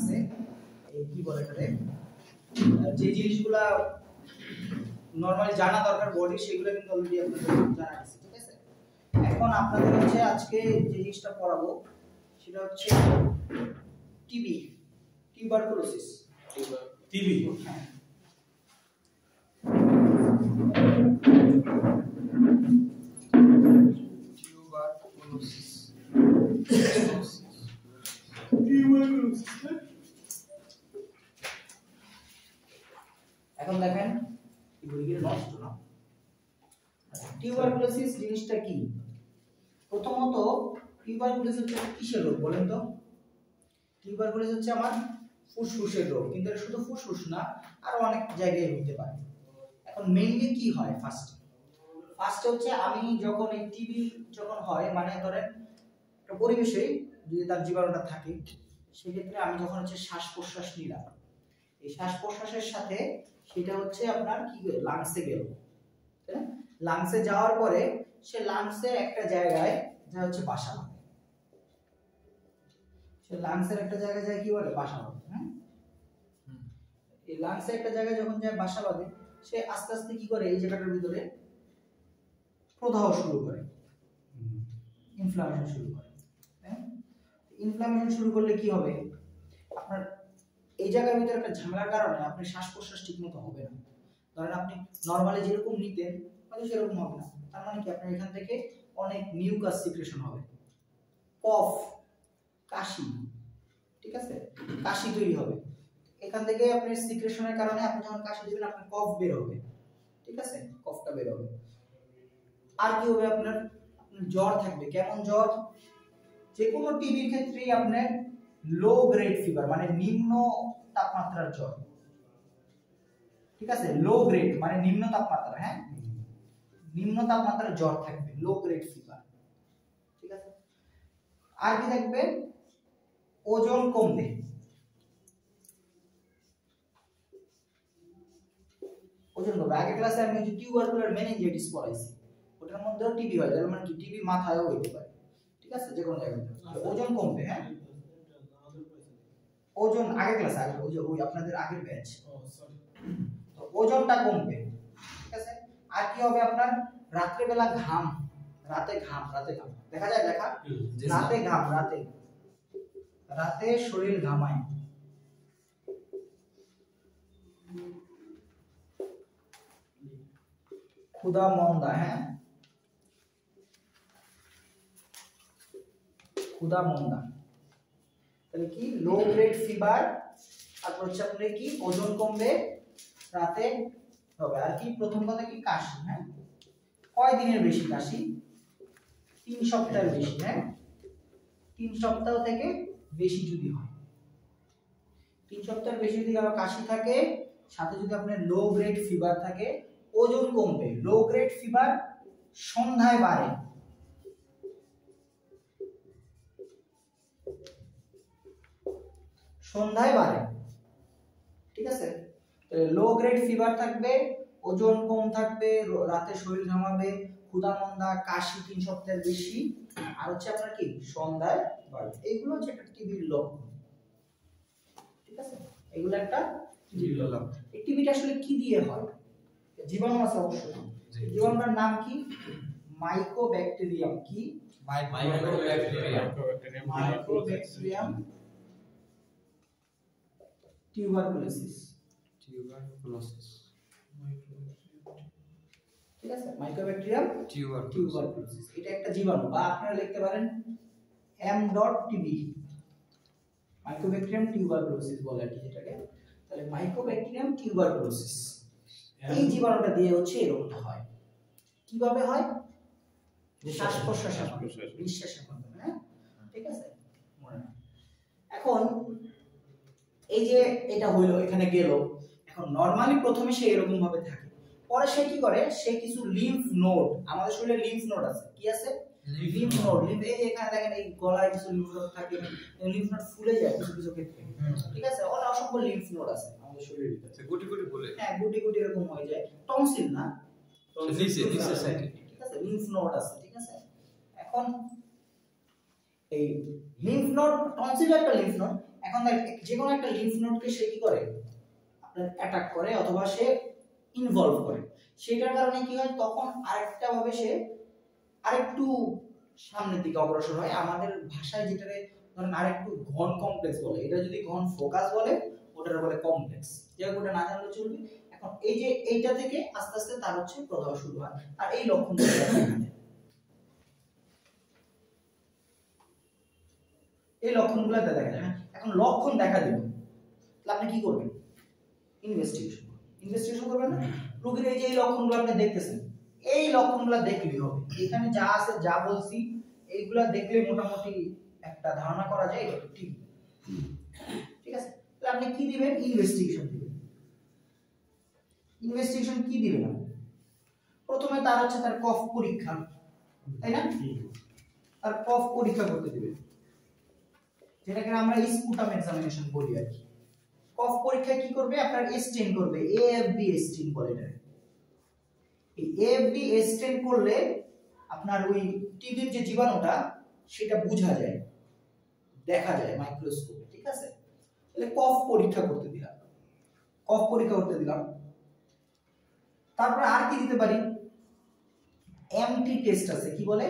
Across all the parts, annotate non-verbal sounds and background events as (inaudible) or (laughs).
লাংসে এই কি বলে এটাকে? যে জিনিসগুলা নরমালি জানা দরকার বডি সেগুলো কিন্তু অলরেডি আপনাদের জানা আছে ঠিক আছে? এখন আপনাদের হচ্ছে আজকে যে জিনিসটা পড়াবো সেটা হচ্ছে টিবি টিউবারকুলোসিস টিভি হ্যাঁ। টিউবারকুলোসিস এখন দেখেন নষ্ট না। টিউবারকুলোসিস জিনিসটা কি? প্রথমত, টিউবারকুলোসিস হচ্ছে কিসের রোগ বলেন তো? টিউবারকুলোসিস হচ্ছে আমার ফুসফুসের রোগ, কিন্তু এটা শুধু ফুসফুস না, আরও অনেক জায়গায় হতে পারে। এখন মেইনলি কি হয় ফার্স্ট ফার্স্ট হচ্ছে আমি যখন এই টিবি যখন হয় মানে ধরেন একটা পরিবেশে যদি তার জীবাণুটা থাকে, সেক্ষেত্রে আমি যখন হচ্ছে শ্বাস প্রশ্বাস নিলাম এই শ্বাস প্রশ্বাসের সাথে সেটা হচ্ছে আপনার কি লাংসে গেল লাংসে যাওয়ার পরে সে লাংসের একটা জায়গায়, যা হচ্ছে বাসা বাঁধে। সে লাংসের একটা জায়গায় যায় কি বলে? বাসা বাঁধে হ্যাঁ? এই লাংসের একটা জায়গায় যখন যায় বাসা বাঁধে, সে আস্তে আস্তে কি করে? এই জায়গাটার ভিতরে প্রদাহ শুরু করে। ইনফ্লামেশন শুরু করে হ্যাঁ? ইনফ্লামেশন শুরু করলে কি হবে? আপনার এই জায়গার ভিতরে একটা ঝামেলার কারণে আপনি শ্বাস প্রশ্বাস ঠিক মতো হবে না। ধরেন আপনি নর্মালি যেরকম নিতেন, হয়তো সেরকম হবে না। তার মানে কি? আপনার এখান থেকে অনেক মিউকাস সিক্রেশন হবে। কফ, কাশি, ঠিক আছে? কাশি তৈরি হবে। এখান থেকে আপনার সিক্রেশনের কারণে আপনি যখন কাশি দিবেন, আপনার কফ বের হবে। ঠিক আছে? কফটা বের হবে। আর কি হবে আপনার? জ্বর থাকবে। কেমন জ্বর? যে কোনো টিবির ক্ষেত্রেই আপনার লো গ্রেড ফিভার মানে নিম্ন তাপমাত্রার জ্বর। ঠিক আছে? লো গ্রেড মানে নিম্ন তাপমাত্রা হ্যাঁ? নিম্ন তাপমাত্রার জ্বর থাকবে লো গ্রেড ফিভার ঠিক আছে? আর কি থাকবে? ওজন কমবে। ওজন কমবে। আগে ক্লাসে আমি যে টিউবারকুলার মেনিনজাইটিস পড়াইছি ওটার মধ্যেও টিবি হয় তার মানে কি টিবি মাথায়ও হইতে পারে। ঠিক আছে? যে কোনো জায়গায়। ওজন কমবে হ্যাঁ? ওজন আগের ক্লাস আগে ওই যে ওই আপনাদের আগের ব্যাচ তো ওজনটা কমবে ঠিক আছে? আর কি হবে আপনার? রাত্রে বেলা ঘাম রাতে ঘাম রাতে ঘাম। দেখা যায় দেখা? রাতে ঘাম রাতে। রাতে শরীর ঘামায়। ক্ষুধা মন্দা হ্যাঁ? ক্ষুধা মন্দা। তাহলে কি? লো গ্রেড ফিভার তারপর হচ্ছে আপনার কি? ওজন কমবে, রাতে হবে। আর কি? প্রথম কথা কি? কাশি হ্যাঁ? কয় দিনের বেশি কাশি? তিন সপ্তাহের বেশি হ্যাঁ? তিন সপ্তাহ থেকে বেশি যদি হয়। তিন সপ্তাহের বেশি যদি কারও কাশি থাকে, সাথে যদি আপনার লো গ্রেড ফিভার থাকে, ওজন কমবে। লো গ্রেড ফিভার সন্ধ্যায় বাড়ে। সন্ধ্যায় বাড়ে। ঠিক আছে? লো গ্রেড ফিভার থাকবে ওজন কম থাকবে রাতে শরীর ঘামাবে ক্ষুধা মন্দা কাশি তিন সপ্তাহের বেশি আর হচ্ছে আপনার কি? সন্ধ্যায় বাড়বে। এগুলো হচ্ছে একটা টিভির লক্ষণ। ঠিক আছে? এগুলো একটা টিভির লক্ষণ। এই টিভিটা আসলে কি দিয়ে হয়? জীবাণু আছে অবশ্যই। জীবাণুটার নাম কি? মাইকোব্যাকটেরিয়াম কি? মাইক্রোব্যাকটেরিয়া মাইকোব্যাকটেরিয়াম টিউবারকুলোসিস টিউবারকুলোসিস ঠিক আছে? মাইকোব্যাকটেরিয়াম টিউবারকুলোসিস এটা একটা জীবাণু বা আপনারা লিখতে পারেন M dot TB mycobacterium tuberculosis বলে আর কি যেটাকে। তাহলে মাইকোব্যাকটেরিয়াম টিউবারকুলোসিস এই জীবাণুটা দিয়ে হচ্ছে এরকমটা হয়। কীভাবে হয়? শ্বাস প্রশ্বাসের নিঃশ্বাসের মাধ্যমে হ্যাঁ? ঠিক আছে? মনে। এখন এই যে এটা হইল এখানে গেল। এখন নরমালি প্রথমে সে এরকম ভাবে থাকে। পরে সে কি করে? সে কিছু লিম্ফ নোড আমাদের শরীরে লিম্ফ নোড আছে। কি আছে? লিম্ফ নোড লিম্ফ এই এখানে দেখেন এই গলায় কিছু লিম্ফ নোড থাকে লিম্ফ নোড ফুলে যায় কিছু কিছু ক্ষেত্রে। ঠিক আছে? অনেক অসংখ্য লিম্ফ নোড আছে আমাদের ভিতরে। গুটি গুটি বলে হ্যাঁ গুটি গুটি এরকম হয়ে যায়। টনসিল না? নিচে নিচে সাইডে ঠিক আছে? লিম্ফ নোড আছে ঠিক আছে? এখন এই লিম্ফ নোড টনসিল একটা লিম্ফ নোড এখন দেখ যে কোনো একটা লিম্ফ নোডকে সে কি করে? আপনার অ্যাটাক করে অথবা সে ইনভলভ করে। সেটার কারণে কি হয়? তখন আরেকটা ভাবে সে আরেকটু সামনের দিকে অগ্রসর হয়। আমাদের ভাষায় যেটাকে ধরেন আরেকটু ঘন কমপ্লেক্স বলে, এটা যদি ঘন ফোকাস বলে, ওটার বলে কমপ্লেক্স যাই ওটা না জানলে চলবে। এখন এই যে এইটা থেকে আস্তে আস্তে তার হচ্ছে প্রদাহ শুরু হয়। আর এই যায় এই লক্ষণগুলো দেখা যায় হ্যাঁ? এখন লক্ষণ দেখা দিল তাহলে আপনি কি করবেন? ইনভেস্টিগেশন ইনভেস্টিগেশন করবেন না? রোগীর এই যে এই লক্ষণগুলো আপনি দেখতেছেন এই লক্ষণগুলো দেখলেই হবে। এখানে যা আছে যা বলছি এইগুলা দেখলে মোটামুটি একটা ধারণা করা যায় ঠিক। ঠিক আছে? তাহলে আপনি কি দিবেন? ইনভেস্টিগেশন দিবেন। ইনভেস্টিগেশন কি দিবেন প্রথমে তার হচ্ছে তার কফ পরীক্ষা তাই না? তার কফ পরীক্ষা করতে দিবেন। যেটাকে আমরা স্পুটাম এক্সামিনেশন বলি আর কি। কফ পরীক্ষায় কি করবে? আপনার স্টেন করবে। এএফবি স্টেন বলে এটা এই এএফবি স্টেন করলে আপনার ওই টিভির যে জীবাণুটা, সেটা বোঝা যায়। দেখা যায় মাইক্রোস্কোপে ঠিক আছে? তাহলে কফ পরীক্ষা করতে দিলাম। কফ পরীক্ষা করতে দিলাম। তারপরে আর কি দিতে পারি? এমটি টেস্ট আছে। কি বলে?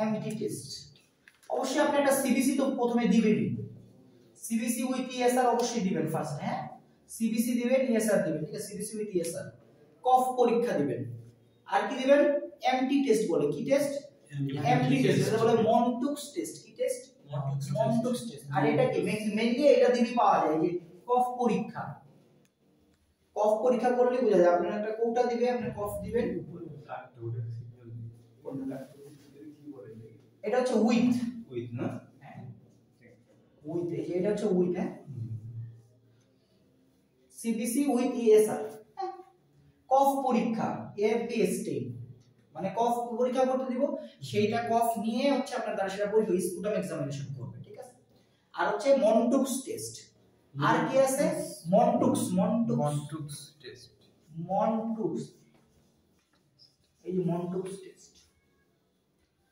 MT test. অবশ্যই আপনি একটা সিবিসি তো প্রথমে দিবেনই সিবিসি উইথ ইএসআর অবশ্যই দিবেন ফার্স্ট হ্যাঁ? সিবিসি দিবেন ইএসআর দিবেন ঠিক আছে? সিবিসি উইথ ইএসআর কফ পরীক্ষা দিবেন। আর কি দিবেন? এমটি টেস্ট বলে। কি টেস্ট এমটি টেস্ট এটা বলে মন্টুক্স টেস্ট কি টেস্ট মন্টুক্স টেস্ট আর এটা কি? মেইনলি এটা দিবি পাওয়া যায় যে কফ পরীক্ষা। কফ পরীক্ষা করলে বোঝা যায় আপনার একটা কৌটা দিবে আপনি কফ দিবেন। এটা হচ্ছে উইথ উইথ এই যে এটা হচ্ছে উইথ হ্যাঁ? সিবিসি উইথ ইএসআর কফ পরীক্ষা এফবি স্টেন মানে কফ পরীক্ষা করতে দিব সেইটা কফ নিয়ে হচ্ছে আপনার দ্বারা সেটা পরীক্ষা স্পুটাম এক্সামিনেশন করবে ঠিক আছে? আর হচ্ছে মন্টুক্স টেস্ট আর কি আছে? Mantoux Mantoux Montreux test. Mantoux এই যে মন্টুক্স টেস্ট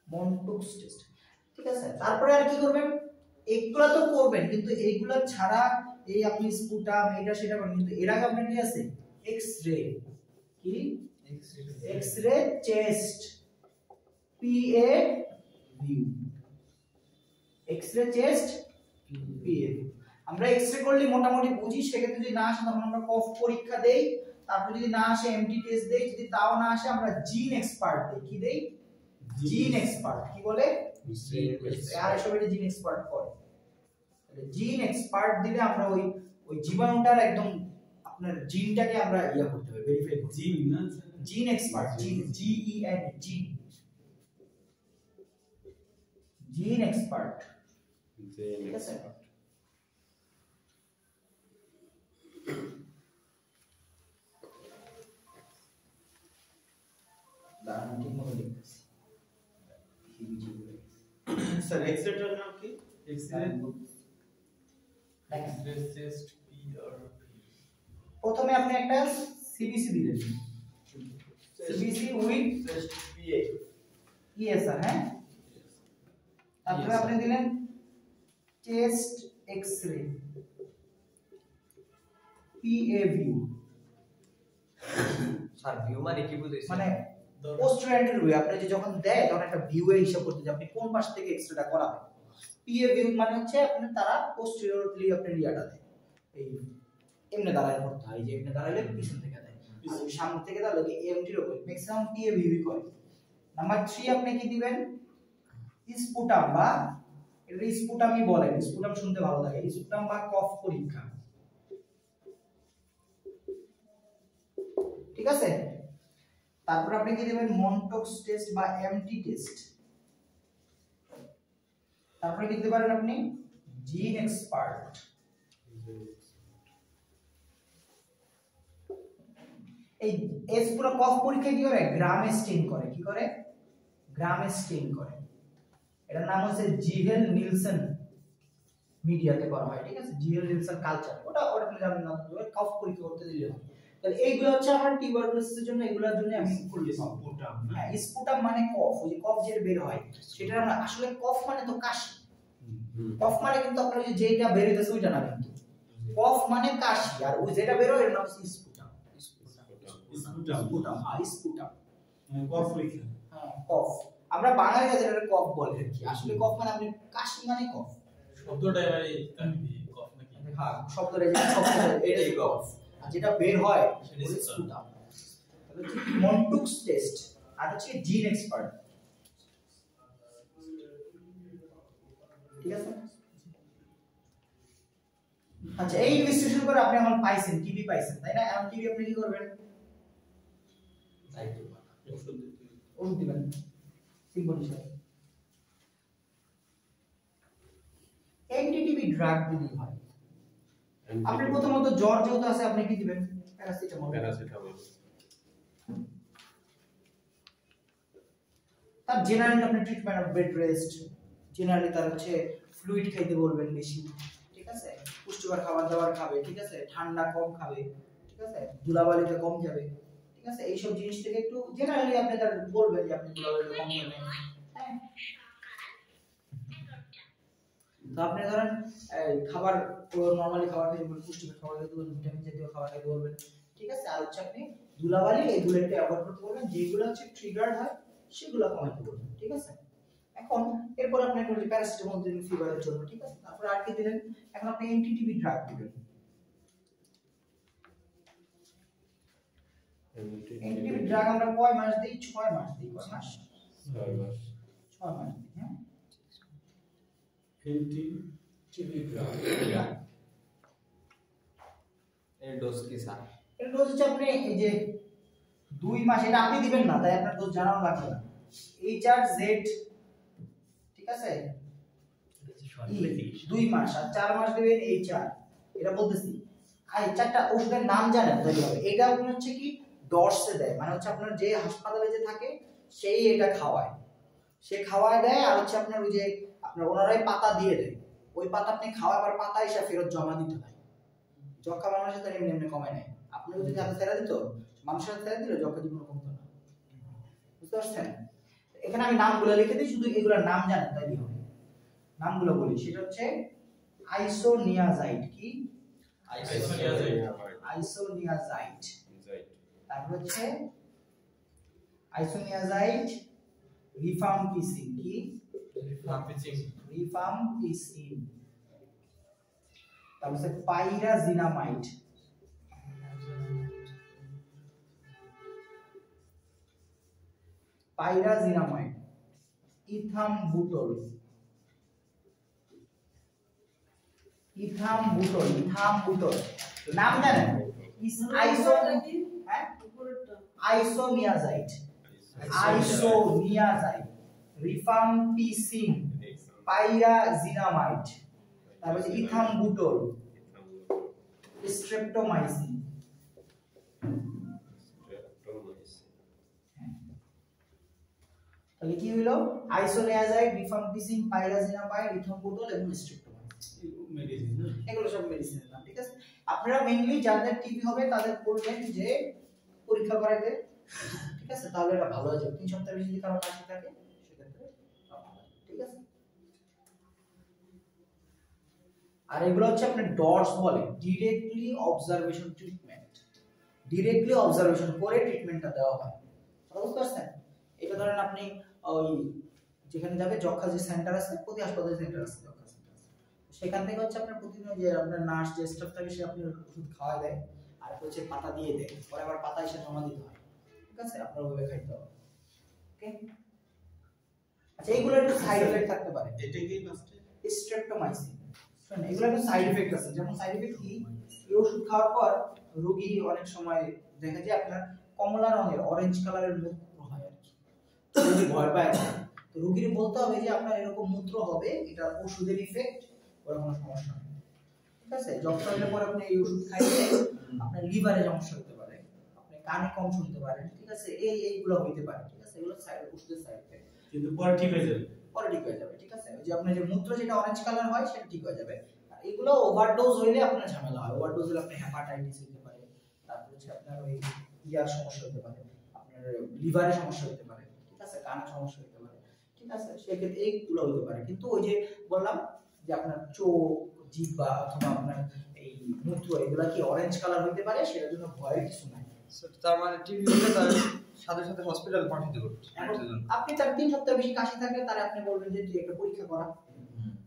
মন্টুক্স টেস্ট ঠিক আছে? তারপরে আর কি করবেন? এগুলা তো করবেন কিন্তু এইগুলা ছাড়া এই আপনি স্পুটাম এটা সেটা করবেন। কিন্তু এর আগে আপনার কি আছে এক্স রে কি? X ray chest P A view X ray chest P A আমরা এক্স রে করলে মোটামুটি বুঝি সেক্ষেত্রে যদি না আসে তখন আমরা কফ পরীক্ষা দেই তারপর যদি না আসে এমটি টেস্ট দেই যদি তাও না আসে আমরা জিন এক্সপার্ট দেই। কি দেই? জিন এক্সপার্ট কি বলে? আর এসব এটা জিন এক্সপার্ট করে। জিন এক্সপার্ট দিলে আমরা ওই ওই জীবাণুটার একদম আপনার জিনটাকে আমরা ইয়া করতে হবে ভেরিফাই করতে হবে জিন এক্সপার্ট জিন জি ই এন জিন জিন এক্সপার্ট ঠিক আছে দাঁড়ান ঠিক মতো দেখতেছি হিবিজি বলে। স্যার এক্সরেটার নাম কি? দেখেন Test প্রথমে আপনি একটা সিবিসি দিলেন। সিবিসি উইথ টেস্ট ইএসআর হ্যাঁ? তারপরে আপনি দিলেন chest X ray PA view sir view মানে কি বুঝাইছেন? মানে পোস্টারেন্টাল ভিউ আপনি যে যখন দেয় তখন একটা ভিউ এর হিসাব করতে যে আপনি কোন পাশ থেকে এক্সরেটা করাবেন। পিএ ভিউ মানে হচ্ছে আপনি তারা পোস্টেরিয়রলি আপনি ইয়াটা দেয়। এই এমনি দাঁড়ায় করতে হয় যে এমনি দাঁড়ালে পিছন থেকে দেয়। সামনে থেকে দাঁড়ালে কি এমটির উপর ম্যাক্সিমাম পিএ ভিউ করে। নাম্বার 3 আপনি কি দিবেন? স্পুটাম বা এটা স্পুটামই বলেন। স্পুটাম শুনতে ভালো লাগে। স্পুটাম বা কফ পরীক্ষা। ঠিক আছে? তারপর আপনি কি দেবেন? মন্টক্স টেস্ট বা এমটি টেস্ট তারপরে দিতে পারেন আপনি? জিন এক্সপার্ট এই এস পুরো কফ পরীক্ষা কি করে? গ্রামে স্টেন করে। কি করে? গ্রামে স্টেন করে। এটার নাম হচ্ছে জিহেল নিলসন মিডিয়াতে করা হয়, ঠিক আছে? Ziehl Neelsen culture. ওটা ওটা জানেন না কফ পরীক্ষা করতে দিলে তাহলে এইগুলো হচ্ছে আমার টিউবারকুলোসিসের জন্য এগুলোর জন্য আমি করলে স্পুটাম হ্যাঁ স্পুটাম মানে কফ ওই যে কফ যেটা বের হয় সেটা আমরা আসলে কফ মানে তো কাশি। কফ মানে কিন্তু আপনার ওই যে যেটা বের হইতেছে ওইটা না কিন্তু। কফ মানে কাশি আর ওই যেটা বের হয় এর নাম হচ্ছে স্পুটাম। স্পুটাম। স্পুটাম হ্যাঁ স্পুটাম। কফ লিখে। হ্যাঁ কফ। আমরা বাঙালিরা যেটা কফ বলে আর কি আসলে কফ মানে আপনি কাশি মানে কফ। শব্দটা এবারে কফ নাকি? হ্যাঁ শব্দটা যে শব্দটা এটাই কফ। আর যেটা বের হয় মন্টুক্স টেস্ট আর হচ্ছে জিন এক্সপার্ট ঠিক আছে? আচ্ছা এই ইনভেস্টিগেশন করে আপনি এখন পাইছেন টিভি পাইছেন তাই না? এখন টিভি আপনি কি করবেন? ওষুধ দিবেন। সিম্পল হিসাবে অ্যান্টিটিভি ড্রাগ দিলেই হয়। আপনি প্রথমত জ্বর যেহেতু আছে আপনি কি দিবেন? প্যারাসিটামল প্যারাসিটামল তার জেনারেলি আপনি treatment of bed rest generally তার হচ্ছে ফ্লুইড খাইতে বলবেন বেশি ঠিক আছে? পুষ্টিকর খাবার দাবার খাবে ঠিক আছে? ঠান্ডা কম খাবে ঠিক আছে? ধুলাবালিতে কম যাবে ঠিক আছে? এইসব জিনিস থেকে একটু জেনারেলি আপনি তার বলবেন যে আপনি ধুলাবালিতে কম যাবেন হ্যাঁ। তো আপনি ধরেন এই, খাবার নর্মালি খাবার খাইতে বলবেন পুষ্টিকর খাবার খাইতে বলবেন ভিটামিন জাতীয় খাবার খাইতে বলবেন। ঠিক আছে? আর হচ্ছে আপনি ধুলাবালি এগুলো একটু অ্যাভয়েড করতে বলবেন যেগুলো হচ্ছে ট্রিগার্ড হয় সেগুলো কমাইতে বলবেন ঠিক আছে? এখন এরপর আপনি একটা প্যারাসিটামল দিলেন ফিভারের জন্য ঠিক আছে? তারপর আর কি দিলেন? এখন আপনি এনটিটিভি ড্রাগ দিবেন। এনটিটিভি ড্রাগ আমরা কয় মাস দিই? ছয় মাস দিই কয় মাস? ছয় মাস। ছয় মাস দিই হ্যাঁ এন্টি টিভি ড্রাগ drug। এর ডোজ কি স্যার এর ডোজ হচ্ছে আপনি এই যে দুই মাস এটা আপনি দিবেন না তাই আপনার ডোজ জানানো লাগবে না। এইচ আর জেড ঠিক আছে? দুই মাস আর চার মাস দেবেন এইচ আর এটা বলতেছি। আর এই চারটা ওষুধের নাম জানেন তাহলে হবে এটা আপনার হচ্ছে কি ডর্সে দেয় মানে হচ্ছে আপনার যে হাসপাতালে যে থাকে সেই এটা খাওয়ায়। সে খাওয়ায় দেয় আর হচ্ছে আপনার ওই যে আপনার ওনারাই পাতা দিয়ে দেয়। ওই পাতা আপনি খাওয়া আবার পাতা এসে ফেরত জমা দিতে হয়। যক্ষা মানুষের তো এমনি এমনি কমে নেয় আপনি যদি হাতে ছেড়ে দিত মানুষের হাতে ছেড়ে দিলে যক্ষা জীবন কমতো না। বুঝতে পারছেন? এখানে আমি নামগুলো লিখে দিই শুধু এগুলোর নাম জানেন তাই হবে। নামগুলো বলি সেটা হচ্ছে আইসোনিয়াজাইড কি? আইসোনিয়াজাইড। আইসোনিয়াজাইড তারপর হচ্ছে আইসোনিয়াজাইড রিফাম্পিসিন কি? রিফাম্পিসিন তারপর হচ্ছে পাইরাজিনামাইড পাইরাজিনামাইড ইথামবুটল ইথামবুটল ইথামবুটল নাম জানেন ইস- আইসো হ্যাঁ আইসোনিয়াজাইড আইসোনিয়াজাইড রিফাম্পিসিন পাইরাজিনামাইড তারপর হচ্ছে ইথামবুটল স্ট্রেপ্টোমাইসিন। তাহলে কি হলো আইসোনিয়াজাইড রিফাম্পিসিন পাইরাজিনামাইড ইথামবুটল এবং স্ট্রেপ্টোমাইসিন। এগুলো সব মেডিসিনের নাম, ঠিক আছে? আপনারা মেইনলি যাদের টিবি হবে তাদের বলবেন যে পরীক্ষা করাইতে। ঠিক আছে? তাহলে এটা ভালো হয়ে যাবে। তিন সপ্তাহ বেশি যদি কারও কাশি থাকে সেক্ষেত্রে ভালো হয়। ঠিক আছে আর এগুলো হচ্ছে আপনার ডটস বলে directly observation treatment directly observation করে ট্রিটমেন্টটা দেওয়া হয়। কথা বুঝতে পারছেন? এটা ধরেন আপনি ওই যেখানে যাবে যক্ষা যে সেন্টার আছে প্রতি হাসপাতালে সেন্টার আছে যক্ষা সেন্টার সেখান থেকে হচ্ছে আপনার প্রতিদিন যে আপনার নার্স যে স্টাফ থাকে সে আপনার ওষুধ খাওয়া দেয় আর হচ্ছে পাতা দিয়ে দেয়। পরে আবার পাতা এসে জমা দিতে হয়। ঠিক আছে? আপনার ওইভাবে খাইতে হবে। ওকে আচ্ছা এইগুলো একটু সাইড এফেক্ট থাকতে পারে। এটা কি স্ট্রেপ্টোমাইসিন এটা ওষুধের ইফেক্ট ওর কোনো সমস্যা নেই। ঠিক আছে? যক্ষা হলে পরে আপনি ওষুধ খাইলে আপনার লিভারে সমস্যা হতে পারে, আপনি কানে কম শুনতে পারেন ঠিক আছে? এই, এইগুলো হইতে পারে, ঠিক আছে? এগুলো ওষুধের সাইড এফেক্ট কিন্তু পরে ঠিক হয়ে যাবে। পরে ঠিক হয়ে যাবে, ঠিক আছে? যে আপনার যে মূত্র যেটা অরেঞ্জ কালার হয়, সেটা ঠিক হয়ে যাবে। এগুলো ওভারডোজ হইলে আপনার ঝামেলা হয়। ওভারডোজ হলে আপনার হেপাটাইটিস হতে পারে, তারপর হচ্ছে আপনার ওই ইয়ার সমস্যা হতে পারে, আপনার লিভারের সমস্যা হতে পারে, ঠিক আছে? কানের সমস্যা হতে পারে, ঠিক আছে? সেক্ষেত্রে এইগুলো হতে পারে। কিন্তু ওই যে বললাম যে আপনার চোখ, জিহ্বা অথবা আপনার এই মূত্র, এগুলা কি অরেঞ্জ কালার হইতে পারে? সেটার জন্য ভয়ের কিছু নাই। তার মানে টিভি তার সাথে সাথে হসপিটাল দেবো। এখন আপনি তার তিন সপ্তাহ বেশি কাশি থাকলে তার আপনি বলবেন যে তুই একটা পরীক্ষা করা।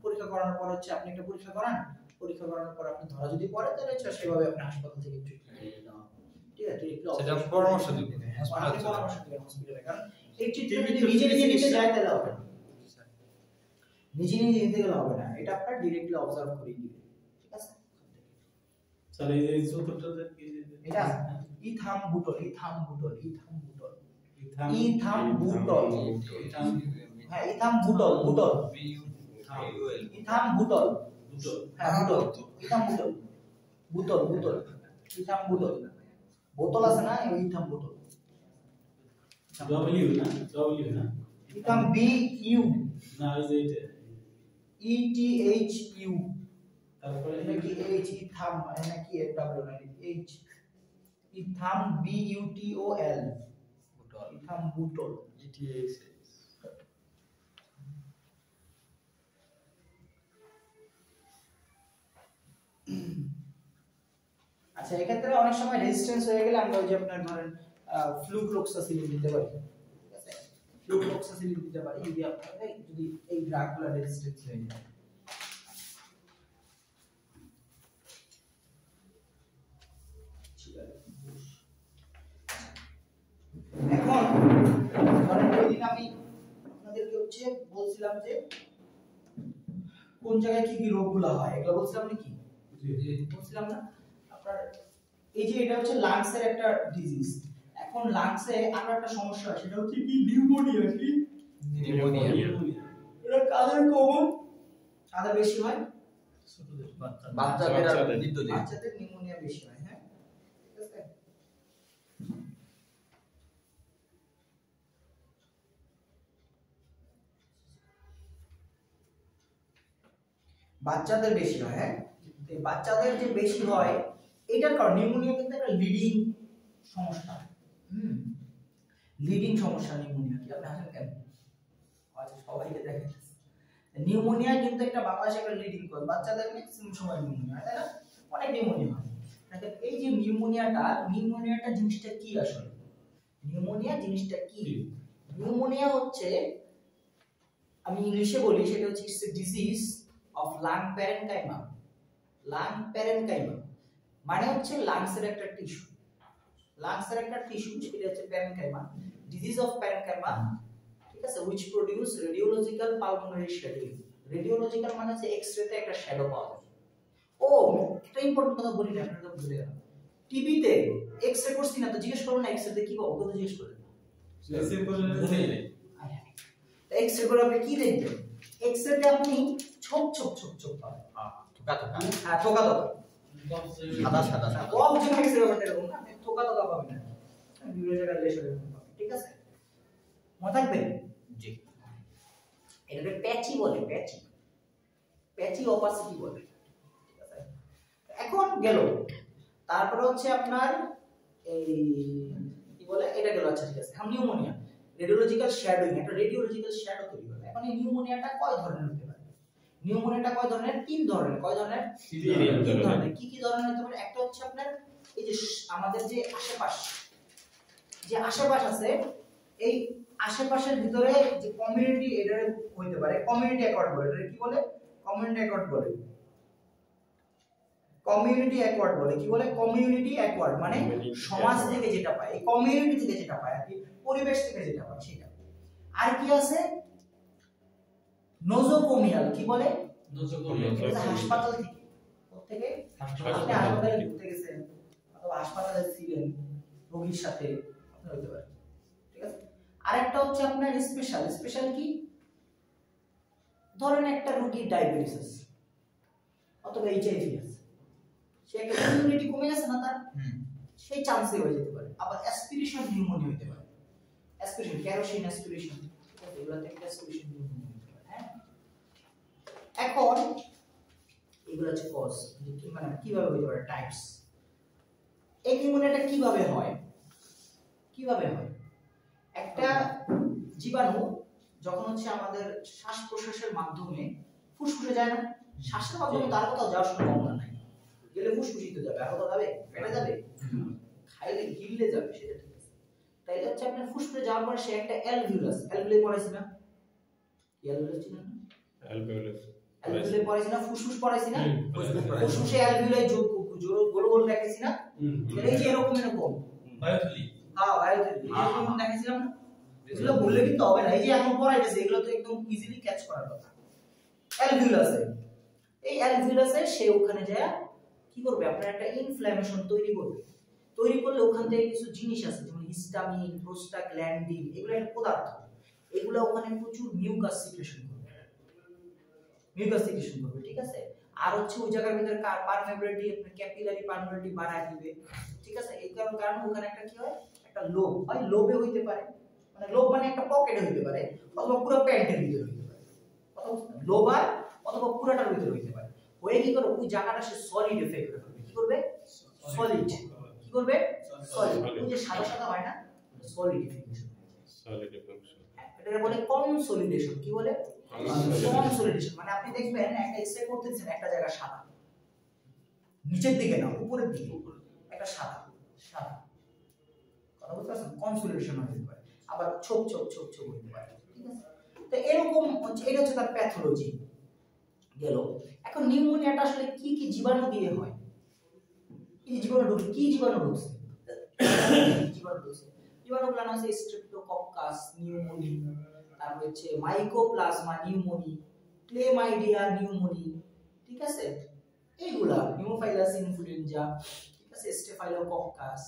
পরীক্ষা করানোর পর হচ্ছে আপনি একটা পরীক্ষা করান। পরীক্ষা করানোর পর আপনি ধরা যদি পড়ে তাহলে হচ্ছে সেভাবে আপনি হাসপাতাল থেকে ট্রিটমেন্ট নেওয়া ঠিক আছে সেটা পরামর্শ করবেন। দিবেন, হ্যাঁ, আপনি পরামর্শ দিবেন হসপিটালে কারণ এই ট্রিটমেন্ট যদি নিজে নিজে নিতে যায় তাহলে হবে না। নিজে নিজে নিতে গেলে হবে না। এটা আপনার ডিরেক্টলি অবজার্ভ করে দিবে। ঠিক আছে? স্যার এই যে এটা ইথাম বুটল ইথাম বুটল ইথাম বুটল ইথাম বুটল হ্যাঁ ইথাম বুটল বুটল ইথাম বুটল হ্যাঁ বুটল ইথাম বুটল বুতল বুতল ইথাম বুটল বোতল আছে না? ইথাম বুটল ডব্লিউ না? ডব্লিউ না? ইথাম বি ইউ না এই যে ই টি এইচ ইউ তারপরে? এটা কি এইচ ইথাম এটা কি? এর ডাবল না H ইথাম B U T O L ethambutol আচ্ছা এক্ষেত্রে অনেক সময় রেজিস্ট্যান্স হয়ে গেলে আমরা ওই যে আপনার ধরেন ফ্লুক্লোক্সাসিলিন দিতে পারি। ঠিক আছে? ফ্লুক্লোক্সাসিলিন দিতে পারি। যদি আপনার যদি এই ড্রাগগুলো রেজিস্ট্যান্স হয়ে যায় ঠিক আছে। এখন ধরেন ওই দিন আমি আপনাদেরকে হচ্ছে বলছিলাম যে কোন জায়গায় কি কি রোগগুলো হয় এগুলো বলছিলাম নাকি? বলছিলাম না? আপনার এই যে এটা হচ্ছে লাংসের একটা ডিজিজ এখন লাংসে আরও একটা সমস্যা সেটা হচ্ছে কি? নিউমোনিয়া কি? নিউমোনিয়া এটা কাদের কমন কাদের বেশি হয়? বাচ্চাদের। বাচ্চাদের নিউমোনিয়া বেশি হয় হ্যাঁ ঠিক আছে বাচ্চাদের বেশি হয় হ্যাঁ? এই বাচ্চাদের যে বেশি হয় এটার কারণ নিউমোনিয়া কিন্তু একটা লিডিং সমস্যা। হুম? লিডিং সমস্যা নিউমোনিয়া কি? আপনি হাসেন কেন? আচ্ছা সবাইকে দেখেন। নিউমোনিয়া কিন্তু একটা বাংলাদেশে একটা লিডিং কজ বাচ্চাদের ম্যাক্সিমাম সময় নিউমোনিয়া হয় তাই না? অনেক নিউমোনিয়া হয়। দেখেন এই যে নিউমোনিয়াটা নিউমোনিয়াটা জিনিসটা কি আসলে? নিউমোনিয়া জিনিসটা কি? নিউমোনিয়া হচ্ছে আমি ইংলিশে বলি সেটা হচ্ছে it's a disease of lung parenchyma lung parenchyma মানে হচ্ছে লাংসের একটা টিস্যু লাংসের একটা টিস্যু সেটা হচ্ছে প্যারেনকাইমা ডিজিজ অফ প্যারেনকাইমা ঠিক আছে which produce radiological pulmonary shadowing radiological মানে হচ্ছে এক্সরেতে একটা শ্যাডো পাওয়া যায়। ও একটা ইম্পর্টেন্ট কথা বলি না আপনারা ভুলে গেলাম। টিভিতে এক্সরে করছি না তো জিজ্ঞেস করো না এক্সরে কি পাবো? কত জিজ্ঞেস করে এসে করে এক্সরে করে আপনি কি দেখবেন? এক্সরেতে আপনি ছোপ ছোপ ছোপ ছোপ পাবেন ঠোকা ঠোকা হ্যাঁ থোকা থোকা সাদা সাদা সাদা। কম যে এক্সরে ব্যাপারটা এরকম না। আপনি থোকা থোকা পাবেন না। বিভিন্ন জায়গায় লেশন এরকম ঠিক আছে? মনে থাকবে? জি। এটাকে প্যাচি বলে প্যাচি। প্যাচি অপাসিটি বলে। ঠিক আছে? এখন গেল। তারপরে হচ্ছে আপনার এই কি বলে? এটা গেল। আচ্ছা ঠিক আছে। এখন নিউমোনিয়া রেডিওলজিক্যাল শ্যাডোইং একটা রেডিওলজিক্যাল শ্যাডো তৈরি করে এখন এই নিউমোনিয়াটা কয় ধরনের হতে নিউমোনিয়াটা কয় ধরনের? তিন ধরনের। কয় ধরনের? তিন ধরনের। কি কি ধরনের হতে পারে? একটা হচ্ছে আপনার এই যে আমাদের যে আশেপাশ যে আশেপাশ আছে এই আশেপাশের ভিতরে যে কমিউনিটি এটা হইতে পারে কমিউনিটি অ্যাকর্ড বলে। এটা কি বলে? কমিউনিটি অ্যাকর্ড বলে। কমিউনিটি অ্যাকওয়ার্ড বলে। কি বলে? কমিউনিটি অ্যাকওয়ার্ড মানে সমাজ থেকে যেটা পায়। এই কমিউনিটি থেকে যেটা পায় আর কি পরিবেশ থেকে যেটা পায় সেটা। আর কি আছে? নোজোকোমিয়াল কি বলে? হাসপাতাল থেকে। থেকে। আপনি হাসপাতালে ঘুরতে গেছেন। অথবা হাসপাতালে ছিলেন রোগীর সাথে। পারে। ঠিক আছে? আরেকটা হচ্ছে আপনার স্পেশাল স্পেশাল কি? ধরেন একটা রোগীর ডায়াবেটিস আছে অথবা এইচআইভি আছে। সে একটা ইমিউনিটি কমে গেছে না তার? হুম। সেই চান্সে হয়ে যেতে পারে। আবার অ্যাসপিরেশন নিউমোনিয়া হতে পারে। অ্যাসপিরেশন ক্যারোসিন অ্যাসপিরেশন এগুলোতে একটা অ্যাসপিরেশন নিউমোনিয়া হতে পারে হ্যাঁ এখন এগুলো হচ্ছে কজ কি মানে কীভাবে হতে পারে টাইপস এই নিউমোনিয়াটা কীভাবে হয়? কীভাবে হয়? একটা জীবাণু যখন হচ্ছে আমাদের শ্বাস প্রশ্বাসের মাধ্যমে ফুসফুসে যায় না শ্বাসের মাধ্যমে তার কোথাও যাওয়ার সম্ভাবনা নাই। গেলে ফুসফুসিতে যাবে আর কোথাও যাবে? পেটে যাবে। খাইলে গিললে যাবে সেটা ঠিক আছে। তাইলে হচ্ছে আপনার ফুসফুসে যাওয়ার পরে সে একটা অ্যালভিউলাস অ্যালভিউলে পড়াইছি না? অ্যালভিউলাস চিনেন? না অ্যালভিওলাস অ্যালভিউলে পড়াইছি না ফুসফুস পড়াইছি না? ফুসফুসে অ্যালভিউলে যোগ গোল গোল দেখাইছি না? এই যে এরকম এরকম। বায়োথলি। হ্যাঁ বায়োতে এরকম দেখাইছিলাম না? এগুলো বললে কিন্তু হবে না। এই যে এখন পড়াইতেছে এগুলো তো একদম ইজিলি ক্যাচ করার কথা। এই সে ওখানে যায় কি করবে? আপনার একটা ইনফ্ল্যামেশন তৈরি করবে। তৈরি করলে ওখান থেকে কিছু জিনিস আছে যেমন হিস্টামিন প্রোস্টাগ্ল্যান্ডিন এগুলো একটা পদার্থ। এগুলো ওখানে প্রচুর মিউকাস সিক্রেশন মিউকাস সিক্রেশন করবে ঠিক আছে? আর হচ্ছে ওই জায়গার ভিতরে পারমেবিলিটি আপনার ক্যাপিলারি পারমেবিলিটি বাড়ায় দিবে ঠিক আছে? এই কারণ কারণ ওখানে একটা কি হয়? একটা লোভ হয় লোভে হইতে পারে। মানে লোভ মানে একটা পকেটে হইতে পারে অথবা পুরো প্যান্টের ভিতরে হইতে পারে? লোভ হয় অথবা পুরোটার ভিতরে হইতে পারে। হয়ে কি করবে ওই জায়গাটা সে সলিড এফেক্ট করবে কি করবে? সলিড কি করবে? সলিড ওই যে সাদা সাদা হয় না? সলিড এফেক্ট সলিড ফাংশন এটাকে বলে কনসোলিডেশন কি বলে? মানে নিচের দিকে না, উপরের দিকে। একটা সাদা সাদা। কথা পারছেন? কনসোলিডেশন হতে পারে। আবার ছোপ ছোপ ছোপ ছোপ হতে পারে। তো এরকম হচ্ছে, এটা হচ্ছে তার প্যাথোলজি গেল। এখন নিউমোনিয়াটা আসলে কি কি জীবাণু দিয়ে হয়? কি জীবাণু ঢুকছে, কি জীবাণু ঢুকছে? (coughs) জীবাণু ঢুকছে? জীবাণুগুলো না হচ্ছে স্ট্রেপ্টোকক্কাস নিউমোনি তারপর হচ্ছে মাইকোপ্লাজমা নিউমোনি ক্লেমাইডিয়া নিউমোনি ঠিক আছে? এইগুলা নিউমোফাইলাস ইনফ্লুয়েঞ্জা ঠিক আছে? স্টেফাইলোকক্কাস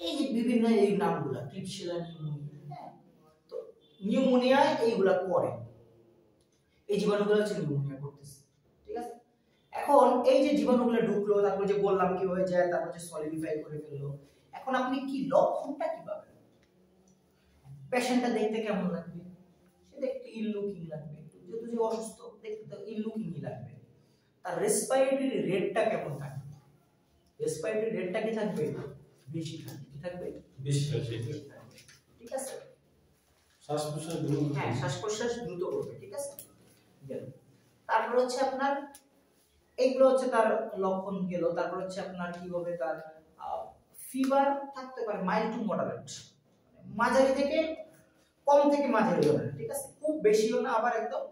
এই বিভিন্ন এই নামগুলা ক্লিপশিলা নিউমোনি হ্যাঁ? তো নিউমোনিয়া এইগুলা করে এই জীবাণুগুলো হচ্ছে নিউমোনিয়া করতেছে, ঠিক আছে? এখন এই যে জীবাণুগুলো ঢুকলো, তারপর যে বললাম কীভাবে যায়, তারপর যে সলিডিফাই করে ফেলল, এখন আপনি কি লক্ষণটা কি পাবেন পেশেন্টটা দেখতে কেমন লাগবে? সে দেখতে ইল লুকিং লাগবে যেহেতু যে অসুস্থ দেখতে তো ইল লুকিংই লাগবে। তার রেসপিরেটরি রেটটা কেমন থাকবে? রেসপিরেটরি রেটটা কি থাকবে? বেশি থাকবে কি থাকবে? বেশি বেশি থাকবে। ঠিক আছে? শ্বাস প্রশ্বাস দ্রুত হ্যাঁ শ্বাস প্রশ্বাস দ্রুত করবে ঠিক আছে? গেল। তারপর হচ্ছে আপনার এইগুলো হচ্ছে তার লক্ষণ গেল। তারপর হচ্ছে আপনার কি হবে তার ফিভার থাকতে পারে মাইল্ড টু মডারেট মাঝারি থেকে কম থেকে মাঝারি ধরনের, ঠিক আছে? খুব বেশিও না আবার একদম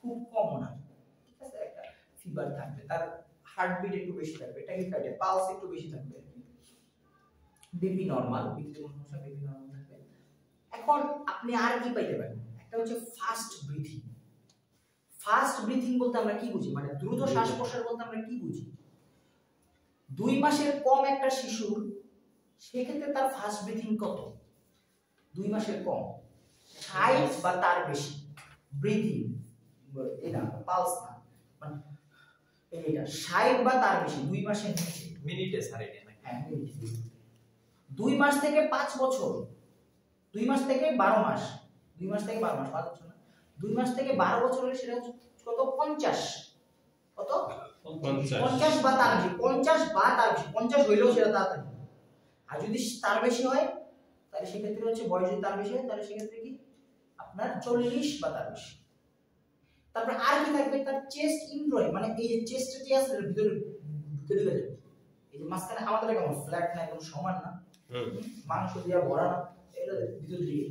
খুব কমও না, ঠিক আছে? একটা ফিভার থাকবে, তার হার্টবিট একটু বেশি থাকবে ট্যাকিকার্ডিয়া পালস একটু বেশি থাকবে বিপি নরমাল বিপি কোনো সমস্যা বিপি নরমাল থাকবে। এখন আপনি আর কি পাইতে পারেন? একটা হচ্ছে ফাস্ট ব্রিথিং ফাস্ট ব্রিথিং বলতে আমরা কি বুঝি? মানে দ্রুত শ্বাস প্রশ্বাস বলতে আমরা কি বুঝি? দুই মাসের কম একটা শিশুর, সেক্ষেত্রে তার ফাস্ট ব্রিথিং কত? দুই মাসের কম। ষাট বা তার বেশি। ব্রিথিং এটা পালস না। মানে এটা ষাট বা তার বেশি দুই মাসের নিচে। মিনিটে স্যার এটা হ্যাঁ, দুই মাস থেকে পাঁচ বছর। দুই মাস থেকে বারো মাস। দুই মাস থেকে বারো মাস পাঁচ বছর না। দুই মাস থেকে বারো বছর হলে সেটা হচ্ছে কত? পঞ্চাশ। কত? পঞ্চাশ। পঞ্চাশ বা তার বেশি পঞ্চাশ বা তার বেশি পঞ্চাশ হইলেও সেটা তাড়াতাড়ি আর যদি তার বেশি হয় তাহলে সেক্ষেত্রে হচ্ছে বয়স যদি তার বেশি হয় তাহলে সেক্ষেত্রে কি? আপনার চল্লিশ বা তার বেশি। তারপরে আর কি থাকবে? তার চেস্ট ইনড্রয় মানে এই যে চেস্টটা যে আছে ভিতরে ঢুকে ঢুকে যাবে। এই যে মাঝখানে আমাদের কেমন? ফ্ল্যাট না একদম সমান না। মাংস দিয়া ভরা না। এটা ভিতর দিয়ে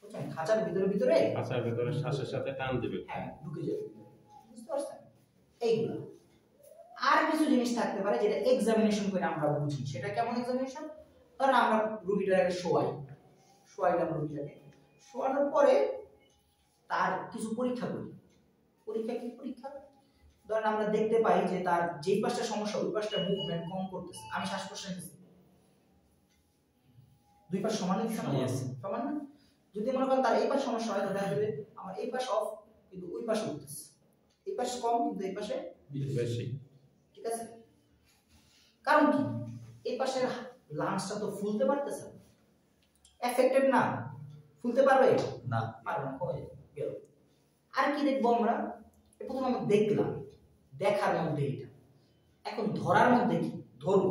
বুঝছেন? খাঁচার ভিতরে ভিতরে আচ্ছা ভেতরে শ্বাসের সাথে টান দিবে। হ্যাঁ ঢুকে যাবে। বুঝতে পারছেন? এইগুলো। আর কিছু জিনিস থাকতে পারে যেটা এক্সামিনেশন করে আমরা বুঝি। সেটা কেমন এক্সামিনেশন ধরেন আমরা রুগীটাকে শোয়াই। শোয়াইলাম রুগীটাকে। শোয়ানোর পরে তার কিছু পরীক্ষা করি। পরীক্ষা কি পরীক্ষা? ধরেন আমরা দেখতে পাই যে তার যেই পাশটা সমস্যা ওই পাশটা মুভমেন্ট কম করতেছে। আমি শ্বাস প্রশ্বাস নিচ্ছি দুই পাশ সমান সমান? না? যদি মনে করেন তার এই পাশ সমস্যা হয় তাহলে দেখা যাবে আমার এই পাশ অফ কিন্তু ওই পাশে উঠতেছে। এই পাশে কম কিন্তু এই পাশে বেশি। ঠিক আছে? কারণ কি? এই পাশের লাংসটা তো ফুলতে পারতেছে এফেক্টেড না। ফুলতে পারবে? না। পারবে না কমে যাবে গেল। আর কি দেখব আমরা? প্রথমে আমরা দেখলাম দেখার মধ্যে এটা। এখন ধরার মধ্যে কি? ধরবো।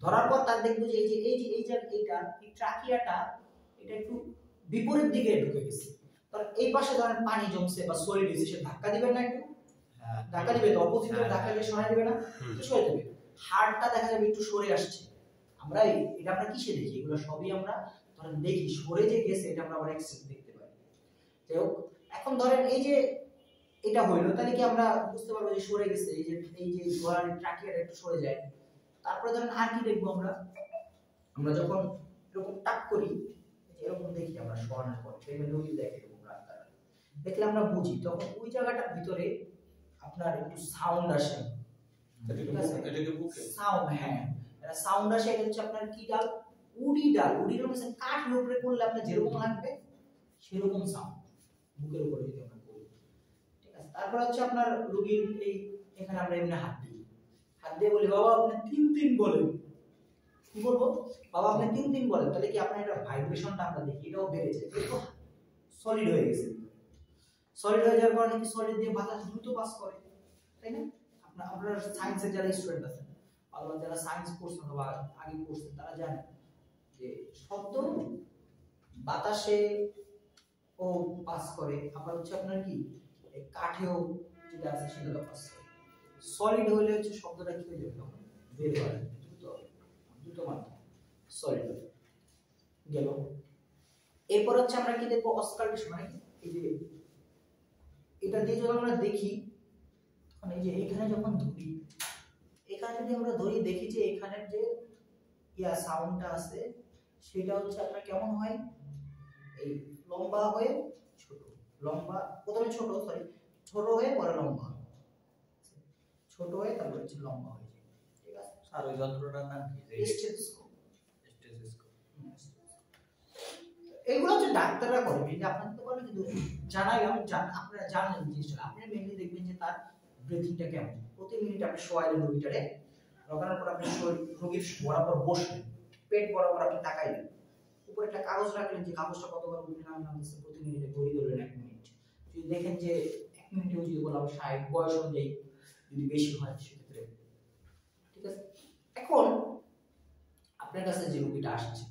ধরার পর তার দেখব যে এই যে এই যে এই যে এইটা এই ট্রাকিয়াটা এটা একটু বিপরীত দিকে ঢুকে গেছে। তো কারণ এই পাশে ধরেন পানি জমছে বা সলিড হয়েছে সে ধাক্কা দিবেন না একটু? হ্যাঁ। ধাক্কা দিবে তো অপোজিটে ধাক্কা দিয়ে সরাই দিবে না। একটু সরে দেবে। হাড়টা দেখা যাবে একটু সরে আসছে। আমরা এটা আমরা কিসে দেখি? এগুলো সবই আমরা দেখি সরে যে গেছে এটা আমরা আবার এক্সেস দেখতে পাই। যাই হোক এখন ধরেন এই যে এটা হইল তাহলে কি আমরা বুঝতে পারব যে সরে গেছে? এই যে এই যে গলার ট্রাকিয়াটা একটু সরে যায়। তারপরে ধরেন আর কি দেখব আমরা? আমরা যখন এরকম টাক করি এরকম দেখি আমরা সরানোর পর দেখবেন রোগী দেখে এরকম রাস্তায় দেখলে আমরা বুঝি তখন ওই জায়গাটার ভিতরে আপনার একটু সাউন্ড আসে। সাউন্ড হ্যাঁ। সাউন্ড আসে এটা হচ্ছে আপনার কি ডাল? উডি ডাল উডির উপরে কাঠের উপরে করলে আপনার যেরকম লাগবে, সেরকম সাউন্ড বুকের উপরে যদি আমরা করি ঠিক আছে? তারপর হচ্ছে আপনার রোগীর এই, এখানে আমরা এমনি হাত দিই। হাত দিয়ে বলি, বাবা, আপনি তিন তিন বলেন। কি বলব? বাবা, আপনি তিন তিন বলেন। তাহলে কি আপনার এটা ভাইব্রেশনটা আমরা দেখি? এটাও বেড়ে যায় যেহেতু সলিড হয়ে গেছে। সলিড হয়ে যাওয়ার কারণে কি সলিড দিয়ে বাতাস দ্রুত পাস করে? তাই না? আপনার আপনার সায়েন্সের যারা স্টুডেন্ট আছেন অথবা যারা সায়েন্স পড়ছেন অথবা আগে পড়ছেন তারা জানেন যে শব্দ বাতাসে ও পাস করে। আবার হচ্ছে আপনার কি? কাঠেও যেটা আছে সেটা পাস করে। সলিড হলে হচ্ছে শব্দটা কি হয়ে যাবে দ্রুত মাত্রা। সলিড গেল। এরপর হচ্ছে আমরা কি দেখব? অস্কাল্টেশন মানে এই যে এটা দিয়ে যখন আমরা দেখি এই যে এখানে যখন ধরি, এখানে যদি আমরা ধরি, দেখি যে এখানের যে ইয়া সাউন্ডটা আছে সেটা হচ্ছে আপনার কেমন হয়? এই লম্বা হয়ে ছোট। লম্বা প্রথমে ছোট সরি ছোট হয়ে পরে লম্বা। ছোট হয়ে তারপর হচ্ছে লম্বা হয়ে যায়। ঠিক আছে? আর ওই যন্ত্রটার নাম কি? যে স্টেথোস্কোপ। স্টেথোস্কোপ। এগুলো হচ্ছে ডাক্তাররা করে মেনলি আপনাদের তো করে কিন্তু জানাইলাম জান আপনারা জানেন জিনিসটা। আপনি মেনলি দেখবেন যে তার ব্রিথিংটা কেমন। প্রতি মিনিট আপনি শোয়াইলেন রোগীটারে লাগানোর পর আপনি রোগীর বরাবর বসলেন। পেট বরাবর আপনি তাকাইলেন উপরে একটা কাগজ রাখলেন যে কাগজটা কতবার উঠে নাম নামতেছে প্রতি মিনিটে ঘড়ি ধরলেন এক মিনিট। যদি দেখেন যে এক মিনিটে যদি বললাম ষাট বয়স অনুযায়ী যদি বেশি হয় সেক্ষেত্রে। ঠিক আছে? এখন আপনার কাছে যে রোগীটা আসছে,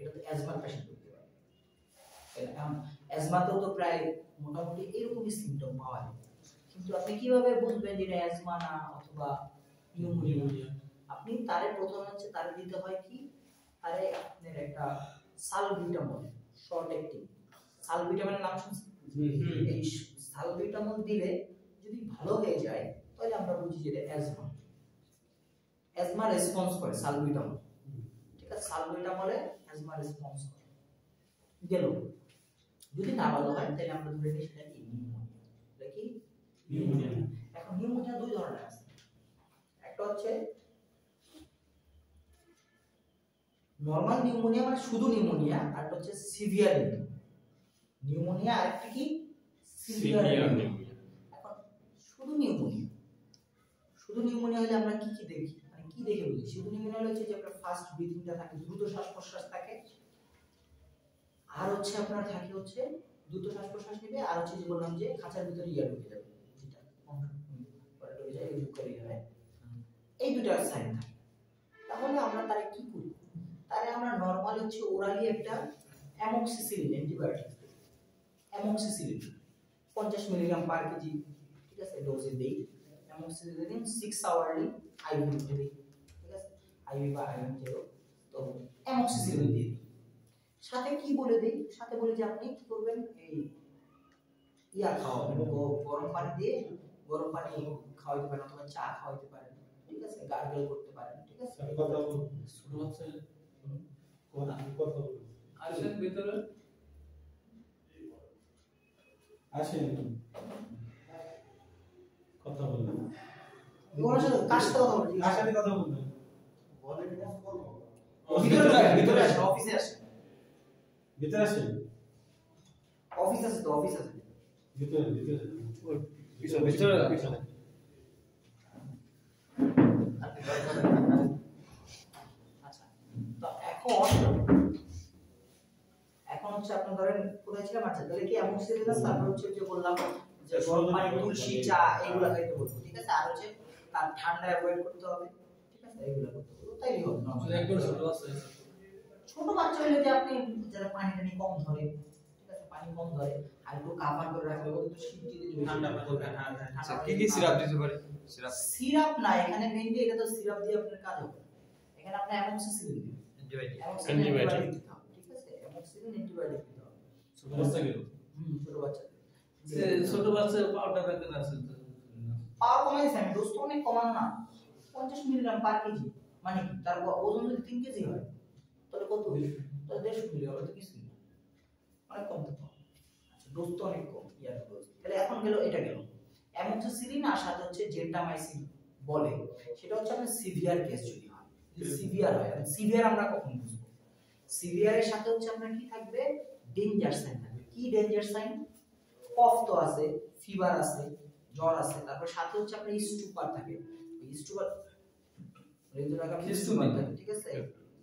এটা তো অ্যাজমার পেশেন্ট করতে পারে। অ্যাজমাতেও তো প্রায় মোটামুটি এরকমই সিমটম পাওয়া যায়। কিন্তু আপনি কীভাবে বুঝবেন যে এটা অ্যাজমা না অথবা নিউমোনিয়া আপনি তারে প্রথমে হচ্ছে তারে দিতে হয় কি? তারে আপনার একটা সালবিটামল শর্ট অ্যাক্টিং সালবিটামলের নাম শুনছেন? এই সালবিটামল দিলে যদি ভালো হয়ে যায় তাহলে আমরা বুঝি যে এটা অ্যাজমা অ্যাজমা রেসপন্স করে সালবিটামল। ঠিক আছে সালবিটামলে অ্যাজমা রেসপন্স করে। গেল। যদি না ভালো হয় তাহলে আমরা ধরে নিই সেটা কি নিউমোনিয়া কি? নিউমোনিয়া। এখন নিউমোনিয়া দুই ধরনের আছে। একটা হচ্ছে নরমাল নিউমোনিয়া মানে শুধু নিউমোনিয়া আর হচ্ছে সিভিয়ার নিউমোনিয়া আর একটা কি? সিভিয়ার নিউমোনিয়া এখন শুধু নিউমোনিয়া শুধু নিউমোনিয়া হলে আমরা কি কি দেখি? মানে কি দেখে বুঝি? শুধু নিউমোনিয়া হলে হচ্ছে যে আপনার ফার্স্ট ব্রিথিংটা থাকে দ্রুত শ্বাস প্রশ্বাস থাকে। আর হচ্ছে আপনার থাকে হচ্ছে দ্রুত শ্বাস প্রশ্বাস নেবে আর হচ্ছে যে বললাম যে খাঁচার ভিতরে ইয়া ঢুকে যাবে। এই দুটো সাইন থাকে। তাহলে আমরা তারে কি করি? তারে আমরা নরমাল হচ্ছে ওরালি একটা অ্যামোক্সিসিলিন অ্যান্টিবায়োটিক অ্যামোক্সিসিলিন পঞ্চাশ মিলিগ্রাম পার কেজি ঠিক আছে? ডোজে দেই। অ্যামোক্সিসিলিন সিক্স আওয়ারলি আইভি দিই ঠিক আছে? আইভি বা আইএম যেও তো অ্যামোক্সিসিলিন দিয়ে দিই। সাথে কি বলে দেই? সাথে বলে যে আপনি কি করবেন? এই ইয়া খাওয়াবেন গরম পানি দিয়ে গরম পানি খাওয়াইতে পারেন অথবা চা খাওয়াইতে পারেন ঠিক আছে? গার্গল করতে পারেন ঠিক আছে? আসেন ভিতরে। আসেন। কথা বলুন। ওনার সাথে কার সাথে কথা বলছি কার সাথে কথা বলবেন? ভিতরে ঢুকেন, ভিতরে আসেন অফিসে আসেন। ভিতরে আসেন। অফিস আছে তো অফিস আছে। ভিতরে ভিতরে। ভিতরে আচ্ছা তো এখন এখন হচ্ছে আপনার ধরেন কোথায় ছিলাম? আচ্ছা তাহলে কি এমন সিরিয়াস তারপর হচ্ছে যে বললাম যে গরম পানি তুলসী চা এগুলো খাইতে বলব ঠিক আছে? আর হচ্ছে তার ঠান্ডা অ্যাভয়েড করতে হবে ঠিক আছে? এগুলো করতে তাইলে হবে ছোট বাচ্চা ছোট বাচ্চা হলে যে আপনি যারা পানি টানি কম ধরে ঠিক আছে? পানি কম ধরে আর একটু কাভার করে শীত যদি ঠান্ডা হ্যাঁ, হ্যাঁ, আচ্ছা কি কি সিরাপ দিতে পারে? সিরাপ সিরাপ না এখানে মেইনলি এটা তো সিরাপ দিয়ে আপনার কাজ হবে। এখানে আপনি অ্যামোক্সিসিলিন দিবেন অ্যামোক্সিসিলিন Antibiotic। অ্যান্টিবায়োটিক ঠিক আছে অ্যামোক্সিসিলিন অ্যান্টিবায়োটিক দিতে হবে ছোট বাচ্চা হুম ছোট বাচ্চা ছোট বাচ্চা পাউডার রাখেন আছে পাওয়ার কমাই আমি ডোজ তো অনেক কমানো না। পঞ্চাশ মিলিগ্রাম পার কেজি। মানে তার ওজন যদি তিন কেজি হয় তাহলে কত? তাহলে দেড়শো মিলিগ্রাম তো কিছু না। অনেক কম তো আচ্ছা ডোজ তো অনেক কম। ইয়ার ডোজ তাহলে এখন গেল এটা গেল। অ্যামোক্সিসিলিন আর সাথে হচ্ছে জেন্টামাইসিন বলে। সেটা হচ্ছে আপনার সিভিয়ার কেস যদি সিভিয়ার হয়। সিভিয়ার আমরা কখন বুঝব? সিভিয়ারের সাথে হচ্ছে আপনার কি থাকবে? ডেঞ্জার সাইন থাকবে। কি ডেঞ্জার সাইন কফ তো আছে ফিভার আছে জ্বর আছে। তারপর সাথে হচ্ছে আপনার স্টুপার থাকে। স্টুপার স্টুপার ঠিক আছে?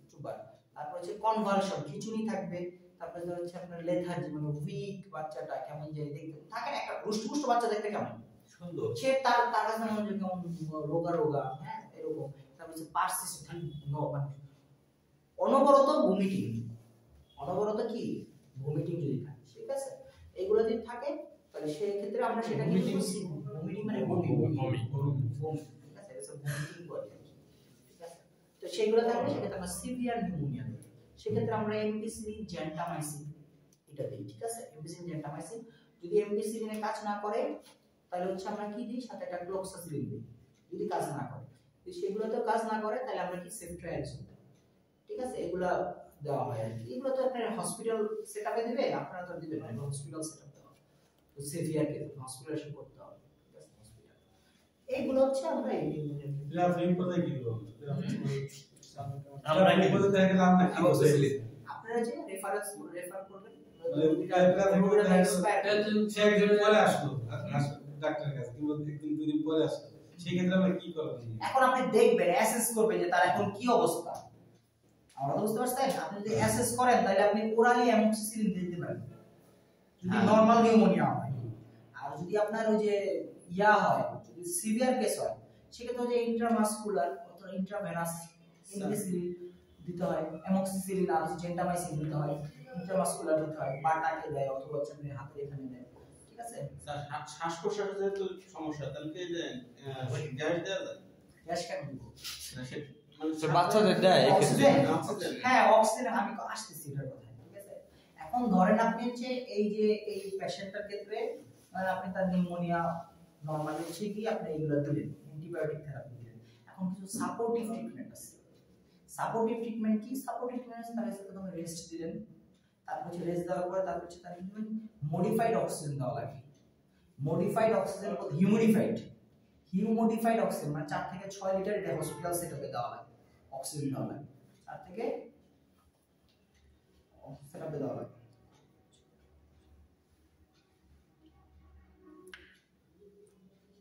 স্টুপার তারপর হচ্ছে কনভালশন খিচুনি থাকবে। তারপরে ধর হচ্ছে আপনার লেথার্জি মানে উইক বাচ্চাটা কেমন যে দেখতে। থাকে না একটা রুষ্টপুষ্ট বাচ্চা দেখতে কেমন? সুন্দর। সে তার তার কাছে মনে যে কেমন রোগা রোগা হ্যাঁ এরকম। হচ্ছে পারসিস্টেন্ট মানে অনবরত ভমিটিং অনবরত কি? ভমিটিং যদি থাকে ঠিক আছে? এইগুলো যদি থাকে তাহলে সেই ক্ষেত্রে আমরা সেটা Vomiting? ভমিটিং মানে ঠিক আছে? এটা ভমিটিং বলে ঠিক আছে? তো সেগুলো থাকলে সেক্ষেত্রে আমরা সিভিয়ার নিউমোনিয়া সেক্ষেত্রে আমরা এমপিসিলিন জেন্টামাইসিন এটা দিই ঠিক আছে? এমপিসিলিন জেন্টামাইসিন যদি এমপিসিলিনে কাজ না করে তাহলে হচ্ছে আমরা কি দিই? সাথে একটা ক্লোক্সাসিলিন দিই। যদি কাজ না করে। যদি সেগুলোতেও কাজ না করে তাহলে আমরা কি সেফট্রাইলসন ঠিক আছে? এগুলা দেওয়া হয় আর কি। এগুলো তো আপনার হসপিটাল সেটআপে দিবে আপনারা তো দিবেন না হসপিটাল সেটআপ দেওয়া তো সেভিয়ার কে হসপিটালাইজেশন করতে হবে। ঠিক এইগুলো হচ্ছে আমরা কোথায় কি কি দেখা কি। আপনারা যে রেফারেন্স রেফার করবেন মানে এটা থেকে দেখা গেল expert- সে একদিন পরে আসলো। ডাক্তারের কাছে কিংবা দুদিন পরে আসলো। সেই ক্ষেত্রে আমরা কি করব? এখন আপনি দেখবেন অ্যাসেস করবেন যে তার এখন কি অবস্থা। আমরা তো বুঝতে পারছেন আপনি যদি অ্যাসেস করেন তাহলে আপনি ওরালি অ্যামোক্সিসিলিন দিতে পারেন। যদি হ্যাঁ। নরমাল নিউমোনিয়া হয়। আর যদি আপনার ওই যে ইয়া হয় যদি সিভিয়ার কেস হয় সেক্ষেত্রে যে ইন্ট্রামাসকুলার অথবা ইন্ট্রাভেনাস ইনভেসিলিন দিতে হয় অ্যামোক্সিসিলিন আর জেন্টামাইসিন দিতে হয় ইন্ট্রামাসকুলার দিতে হয় বাটাকে দেয় অথবা হচ্ছে হাতের এখানে দেয়। ঠিক আছে? স্যার, শ্বাস- শ্বাস প্রশ্বাসের যেহেতু সমস্যা তাহলে কি এই যে গ্যাস দেওয়া যায়? গ্যাস কেন দিব? না, সে- মানে তো বাচ্চাদের দেয় এক্ষেত্রে। Oxygen oxygen. হ্যাঁ অক্সিজেন আমি আসতেছি এটার কথা ঠিক আছে? এখন ধরেন আপনি হচ্ছে এই যে এই পেশেন্টটার ক্ষেত্রে মানে আপনি তার নিউমোনিয়া নরমালি হচ্ছে কি আপনি এগুলো দিলেন অ্যান্টিবায়োটিক থেরাপি দিলেন। এখন কিছু সাপোর্টিভ ট্রিটমেন্ট আছে। সাপোর্টিভ ট্রিটমেন্ট কি? সাপোর্টিভ ট্রিটমেন্ট তার হচ্ছে প্রথমে রেস্ট দিলেন। তারপর হচ্ছে রেস্ট দেওয়ার পরে তারপর হচ্ছে তার মডিফাইড অক্সিজেন দেওয়া লাগে। Modified oxygen humidified humidified oxygen মানে চার থেকে ছয় লিটার এটা হসপিটাল সেটআপে দেওয়া লাগে। অক্সিজেন দেওয়া লাগে। চার থেকে সেটআপে দেওয়া লাগে।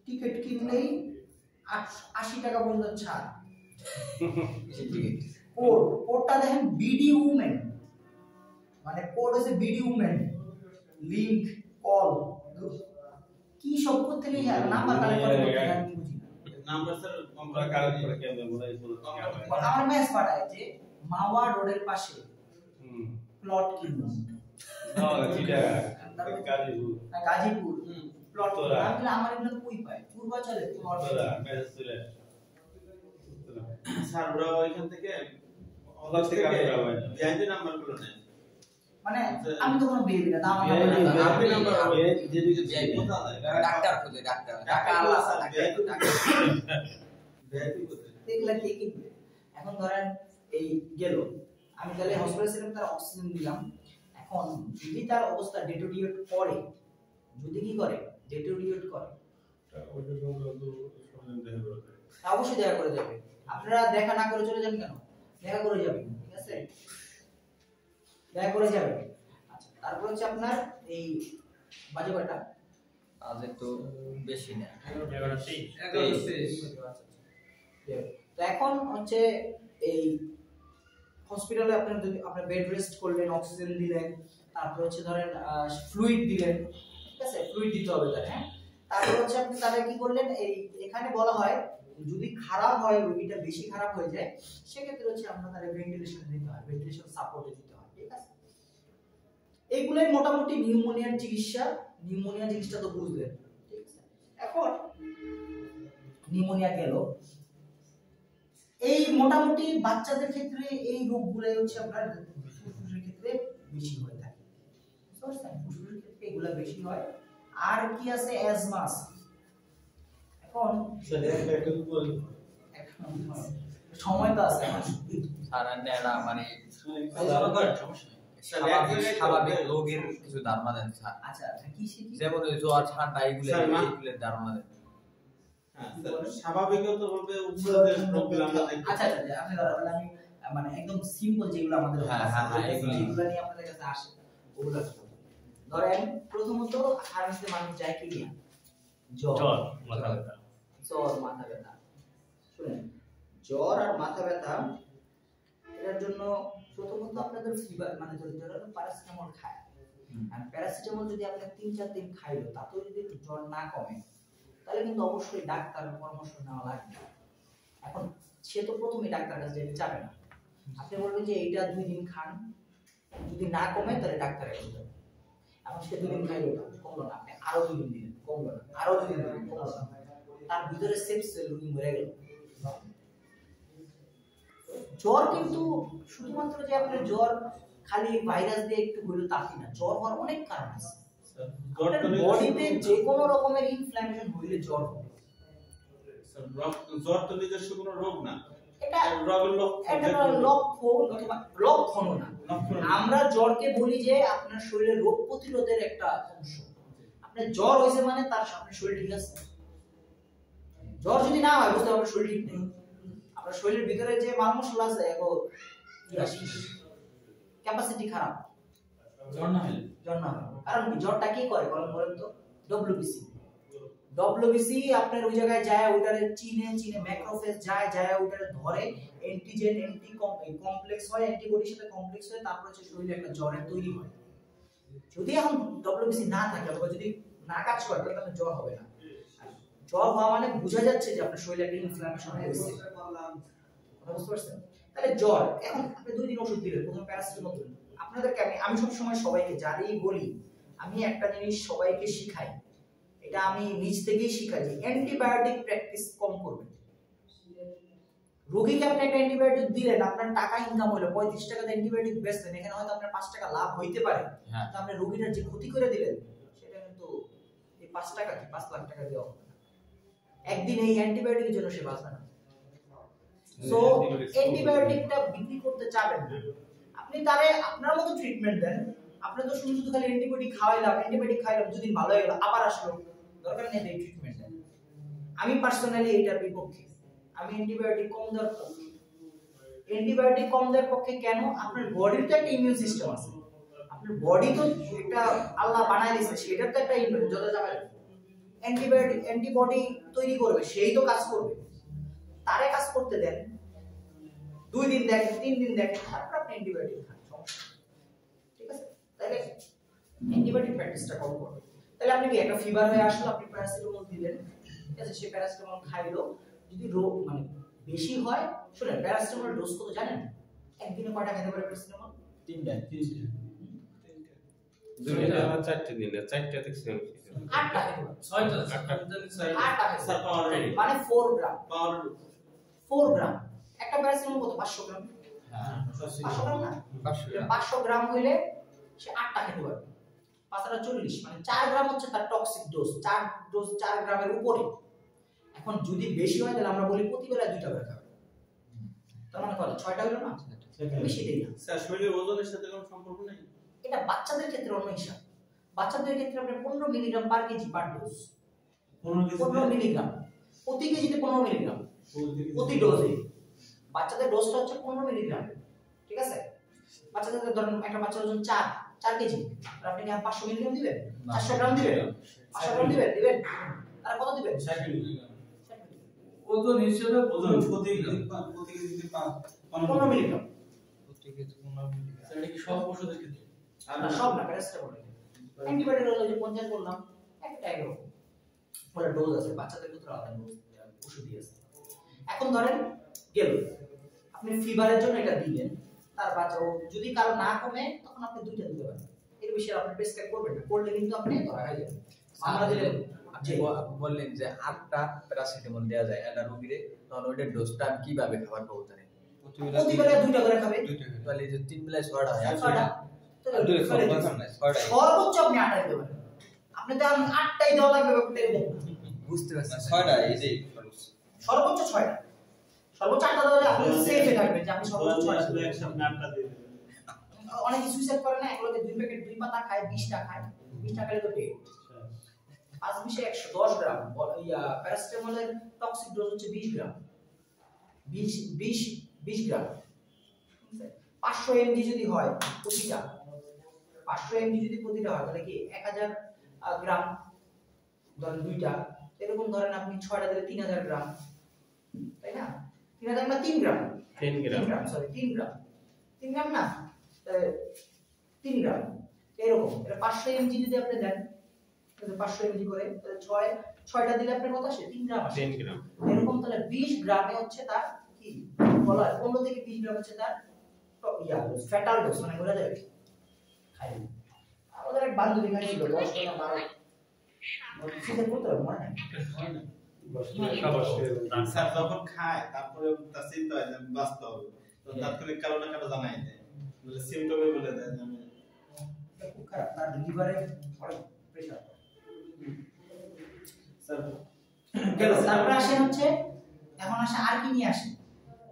টিকিট কিনলেই আশি টাকা পর্যন্ত ছাড়। (laughs) কোড কোডটা দেখেন বিডি উমেন মানে কোড হচ্ছে বিডি উমেন লিংক কল কি সব করতে গেলে নাম্বার কালেক্ট করে হয়, নাম্বার স্যার আমরা কালেক্ট করে কেমনে বোঝাই আমার মেস পাঠায় যে মাওয়া রোডের পাশে হুম। প্লট কিনুন। গাজীপুর। গাজীপুর। প্লট বললাম, আমার এগুলো কই পায়? পূর্বাচলে প্লট মেসেজ চলে। স্যার ওরা ওইখান থেকে ওখান থেকে। নাম্বারগুলো নেয়। মানে আমি তো কোনো বেবি না দাম ডাক্তার খুঁজে ডাক্তার। টাকা আলাদা এগুলা কে কিনবে এখন ধরেন এই গেল। আমি তাহলে হসপিটাল ছিলাম তার অক্সিজেন দিলাম। এখন যদি তার অবস্থা ডেটোরিয়েট করে যদি কি করে? ডেটোরিয়েট করে। অবশ্যই দেখা করে যাবে আপনারা দেখা না করে চলে যান কেন? দেখা করে যাবেন ঠিক আছে? দেখা করে যাবেন আচ্ছা তারপর হচ্ছে আপনার এই বাজে কয়টা আজ একটু বেশি না। তেইশ। তেইশ। তো এখন হচ্ছে এই হসপিটালে আপনার যদি আপনার বেড রেস্ট করলেন অক্সিজেন দিলেন তারপর হচ্ছে ধরেন ফ্লুইড দিলেন ঠিক আছে? ফ্লুইড দিতে হবে তার হ্যাঁ? তারপর হচ্ছে আপনি তাদের কি করলেন? এই এখানে বলা হয় যদি খারাপ হয় রোগীটা বেশি খারাপ হয়ে যায় সেক্ষেত্রে হচ্ছে আমরা তাদের ভেন্টিলেশন দিতে হয় ভেন্টিলেশন সাপোর্টে দিতে হয়। ঠিক আছে? এইগুলোই মোটামুটি নিউমোনিয়ার চিকিৎসা নিউমোনিয়া জিনিসটা তো বুঝলেন ঠিক আছে? এখন নিউমোনিয়া গেল। এই মোটামুটি বাচ্চাদের ক্ষেত্রে এই রোগগুলো হচ্ছে আপনার ফুসফুসের ক্ষেত্রে বেশি হয়ে থাকে। ফুসফুসের ক্ষেত্রে এগুলা বেশি হয়। আর কি আছে? অ্যাজমা এখন সময় তো আছে স্যার এটা মানে স্বাভাবিক। রোগের কিছু ধারণা দেন স্যার। আচ্ছা আচ্ছা যেমন ওই জ্বর ঠান্ডা এগুলো এগুলোর ধারণা দেন। হ্যাঁ। আচ্ছা আপনি আমি মানে একদম সিম্পল যেগুলো আমাদের হ্যাঁ, হ্যাঁ, যেগুলো নিয়ে আমাদের কাছে আসে ওগুলো ধরেন প্রথমত ফার্মেসিতে মানুষ যায় কি নিয়ে? জ্বর। জ্বর মাথা ব্যথা। জ্বর মাথা ব্যথা। শুনেন জ্বর আর মাথা ব্যথা এটার জন্য প্রথমত আপনাদের ফিভার মানে যদি যারা প্যারাসিটামল খায় আর প্যারাসিটামল যদি আপনি তিন চার দিন খাইলো তাতেও যদি জ্বর না কমে তাহলে কিন্তু অবশ্যই ডাক্তারের পরামর্শ নেওয়া লাগবে। এখন সে তো প্রথমে ডাক্তার কাছে যেতে যাবে না। আপনি বলবেন যে এইটা দুই দিন খান যদি না কমে তাহলে ডাক্তারের কাছে যাবে। এখন সে দুই দিন খাইলো না কমলো না আপনি আরও দুই দিন দিলেন কমলো না আরও দুই দিন দিলেন কমলো না। তার ভিতরে সেফ সেল রুগী মরে গেল জ্বর কিন্তু শুধুমাত্র যে আপনার জ্বর খালি ভাইরাস দিয়ে একটু হইল তাই না? জ্বর হওয়ার অনেক কারণ আছে। বডিতে যে কোনো রকমের ইনফ্ল্যামেশন হইলে জ্বর হবে। জ্বর তো নিজস্ব কোনো রোগ না। এটা রোগের লক্ষণ আমরা জ্বরকে বলি যে আপনার শরীরে রোগ প্রতিরোধের একটা অংশ। আপনার জ্বর হয়েছে মানে তার আপনার শরীর ঠিক আছে? জ্বর যদি না হয় বুঝতে আপনার শরীর ঠিক নেই। আপনার শরীরের ভিতরে যে মাল মশলা আছে এগো ক্যাপাসিটি খারাপ। জ্বর না হলে জ্বর না কারণ কি জ্বরটা কি করে বলেন বলেন তো? ডব্লিউবিসি ডব্লিউবিসি আপনার ওই জায়গায় যায় ওটারে চিনে চিনে ম্যাক্রোফেজ যায় যায় ওটারে ধরে অ্যান্টিজেন অ্যান্টি কমপ্লেক্স হয় অ্যান্টিবডির সাথে কমপ্লেক্স হয় তারপর হচ্ছে শরীরে একটা জ্বরের তৈরি হয়। যদি এখন ডব্লিউবিসি না থাকে অথবা যদি না কাজ করে তাহলে জ্বর হবে না। জ্বর হওয়া মানে বোঝা যাচ্ছে যে আপনার শরীরে একটা ইনফ্লামেশন হয়েছে। কথা বুঝতে পারছেন? তাহলে জ্বর এখন আপনি দুই দিন ওষুধ দিলেন প্রথমে প্যারাসিটামল দিলেন আপনাদেরকে আমি আমি সব সময় সবাইকে বলি আমি একটা জিনিস সবাইকে শিখাই। এটা আমি নিজ থেকেই শিখাই যে অ্যান্টিবায়োটিক প্র্যাকটিস কম করবেন। রোগীকে আপনি একটা অ্যান্টিবায়োটিক দিলেন আপনার টাকা ইনকাম হলো পঁয়ত্রিশ টাকাতে অ্যান্টিবায়োটিক বেচলেন এখানে হয়তো আপনার পাঁচ টাকা লাভ হইতে পারে। হ্যাঁ। কিন্তু আপনি রোগীটার যে ক্ষতি করে দিলেন সেটা কিন্তু এই পাঁচ টাকা কি পাঁচ লাখ টাকা দেওয়া হবে একদিন এই অ্যান্টিবায়োটিকের জন্য সে বাঁচবে না। সো অ্যান্টিবায়োটিকটা বিক্রি করতে চাবেন না। আপনি তারে আপনার মতো ট্রিটমেন্ট দেন। আপনি তো শুধু শুধু খালি অ্যান্টিবায়োটিক খাওয়াইলাম অ্যান্টিবায়োটিক খাইলাম দুদিন ভালো হয়ে গেল, আবার আসলো। দরকার নেই ট্রিটমেন্ট দেন। আমি পার্সোনালি এটার বিপক্ষে। আমি অ্যান্টিবায়োটিক কম দেওয়ার পক্ষে। অ্যান্টিবায়োটিক কম দেওয়ার পক্ষে কেন? আপনার বডির তো একটা ইমিউন সিস্টেম আছে। আপনার বডি তো একটা আল্লাহ বানায় দিয়েছে, সেটার তো একটা ইমিউন যত যাবে অ্যান্টিবায়োটিক অ্যান্টিবডি তৈরি করবে, সেই তো কাজ করবে। তারে কাজ করতে দেন। দুই দিন দেখেন তিন দিন দেখেন তারপর আপনি অ্যান্টিবায়োটিক খান ঠিক আছে? তাহলে অ্যান্টিবায়োটিক প্র্যাকটিসটা কম করবে তাহলে আপনি কি একটা ফিভার হয়ে আসলো আপনি প্যারাসিটামল দিলেন। ঠিক আছে? সে প্যারাসিটামল খাইলো। যদি রোগ মানে বেশি হয় শুনেন প্যারাসিটামল ডোজ কত জানেন? একদিনে কয়টা খেতে পারে প্যারাসিটামল তিনটা দুইটা আমার চারটে দিন চারটে দেখছি আমি আটটা ছয়টা আমি জানি ছয়টা। আটটা স্যার পারে। মানে ফোর গ্রাম পাওয়ার ফোর গ্রাম একটা প্যারাসিটামল কত? পাঁচশো গ্রাম। হ্যাঁ পাঁচশো গ্রাম না? পাঁচশো গ্রাম। হইলে সে আটটা খেতে পারবে। পাঁচটা চল্লিশ মানে চার গ্রাম হচ্ছে তার টক্সিক ডোজ চার ডোজ চার গ্রামের উপরে। এখন যদি বেশি হয় তাহলে আমরা বলি প্রতি বেলা দুইটা করে খাবে। তার মানে কত? ছয়টা হলো না? বেশি দেই না। স্যার শরীরের ওজনের সাথে কোনো সম্পর্ক নেই? এটা বাচ্চাদের ক্ষেত্রে অন্য হিসাব। বাচ্চাদের ক্ষেত্রে আপনার পনেরো milligram per kg per dose পনেরো মিলিগ্রাম প্রতি কেজিতে পনেরো মিলিগ্রাম প্রতি ডোজে। বাচ্চাদের ডোজটা হচ্ছে পনেরো মিলিগ্রাম ঠিক আছে? বাচ্চাদের ধরেন একটা বাচ্চার ওজন চার চার কেজি। আপনি কি পাঁচশো মিলিগ্রাম দিবেন। চারশো গ্রাম দিবেন? পাঁচশো গ্রাম দিবেন? দিবেন? তারা কত দিবেন? ষাট মিলিগ্রাম। ওজন হিসেবে ওজন প্রতি প্রতি কেজিতে পাঁচ পনেরো মিলিগ্রাম। এটা কি সব ওষুধের ক্ষেত্রে? না সব না প্যারাসিটামল অ্যান্টিবায়োটিক হলো যে পঞ্চাশ বললাম একটা ওটা ডোজ আছে বাচ্চাদের ক্ষেত্রে আলাদা ডোজ ওষুধ দিয়েছে এখন ধরেন গেল। আপনি ফিভারের জন্য এটা দিলেন তার বাচ্চা যদি কারও না কমে তখন আপনি দুইটা দিতে পারেন। এর বেশি আপনি প্রেসক্রাইব করবেন না। করলে কিন্তু আপনি ধরা খাই যাবেন। আমরা দিলে আপনি বললেন যে আটটা প্যারাসিটামল দেওয়া যায় একটা রোগীরে তখন ওইটার ডোজটা কীভাবে খাবার পাবো জানি প্রতি দুইটা করে খাবে। তাহলে যে তিন বেলায় ছয়টা হয় ছয়টা। ছয়টা দুই ফেলে দিন। দরকার নাই, ছয়টাই। সর্বোচ্চ আপনি আটটাই দিতে আপনি তো আটটাই দেওয়া লাগবে। বুঝতে পারছি ছয়টা এই যে সর্বোচ্চ ছয়টা। সর্বোচ্চ আটটা দেওয়া আপনি সেফে থাকবেন যে আপনি সর্বোচ্চ ছয়টা। দিবেন। অনেকে সুইসাইড করে না এগুলোতে দুই প্যাকেট দুই পাতা খায় বিশটা খায়। বিশটা খাইলে তো পেট। পাঁচ বিশে একশো দশ গ্রাম। বল- ইয়া প্যারাসিটামলের টক্সিক ডোজ হচ্ছে বিশ গ্রাম। বিশ বিশ বিশ গ্রাম। পাঁচশো এমজি যদি হয় প্রতিটা। পাঁচশো এমজি যদি প্রতিটা হয় তাহলে কি এক হাজার গ্রাম? ধরেন দুইটা। এরকম ধরেন আপনি ছয়টা দিলে তিন হাজার গ্রাম। তাই না তিন হাজার না তিন গ্রাম তিন গ্রাম সরি তিন গ্রাম তিন গ্রাম না তিন গ্রাম এরকম এটা পাঁচশো এমজি যদি আপনি দেন তাহলে পাঁচশো এমজি করে তাহলে ছয় ছয়টা দিলে আপনার কত আসে? তিন গ্রাম আসে। তিন গ্রাম এরকম তাহলে বিশ গ্রামে হচ্ছে তার কি? বলা হয় পনেরো থেকে বিশ গ্রাম হচ্ছে তার ইয়া ফ্যাটাল ডোজ মানে বোঝা যায়। খাই। আমাদের এক বান্ধবী খাইছিল দশ টাকা বারো। সেটা করতে হবে মনে নাই। স্যার যখন খায় তারপরে তার চিন্তা হয় যে বাঁচতে হবে। তো তাৎক্ষণিক কারও না জানাই দেয়। বলে সিমটমে বলে দেয় যে আমি খুব খারাপ। তার লিভারে অনেক প্রেশার স্যার তারপরে আসেন হচ্ছে এখন আসে আর কি নিয়ে আসে?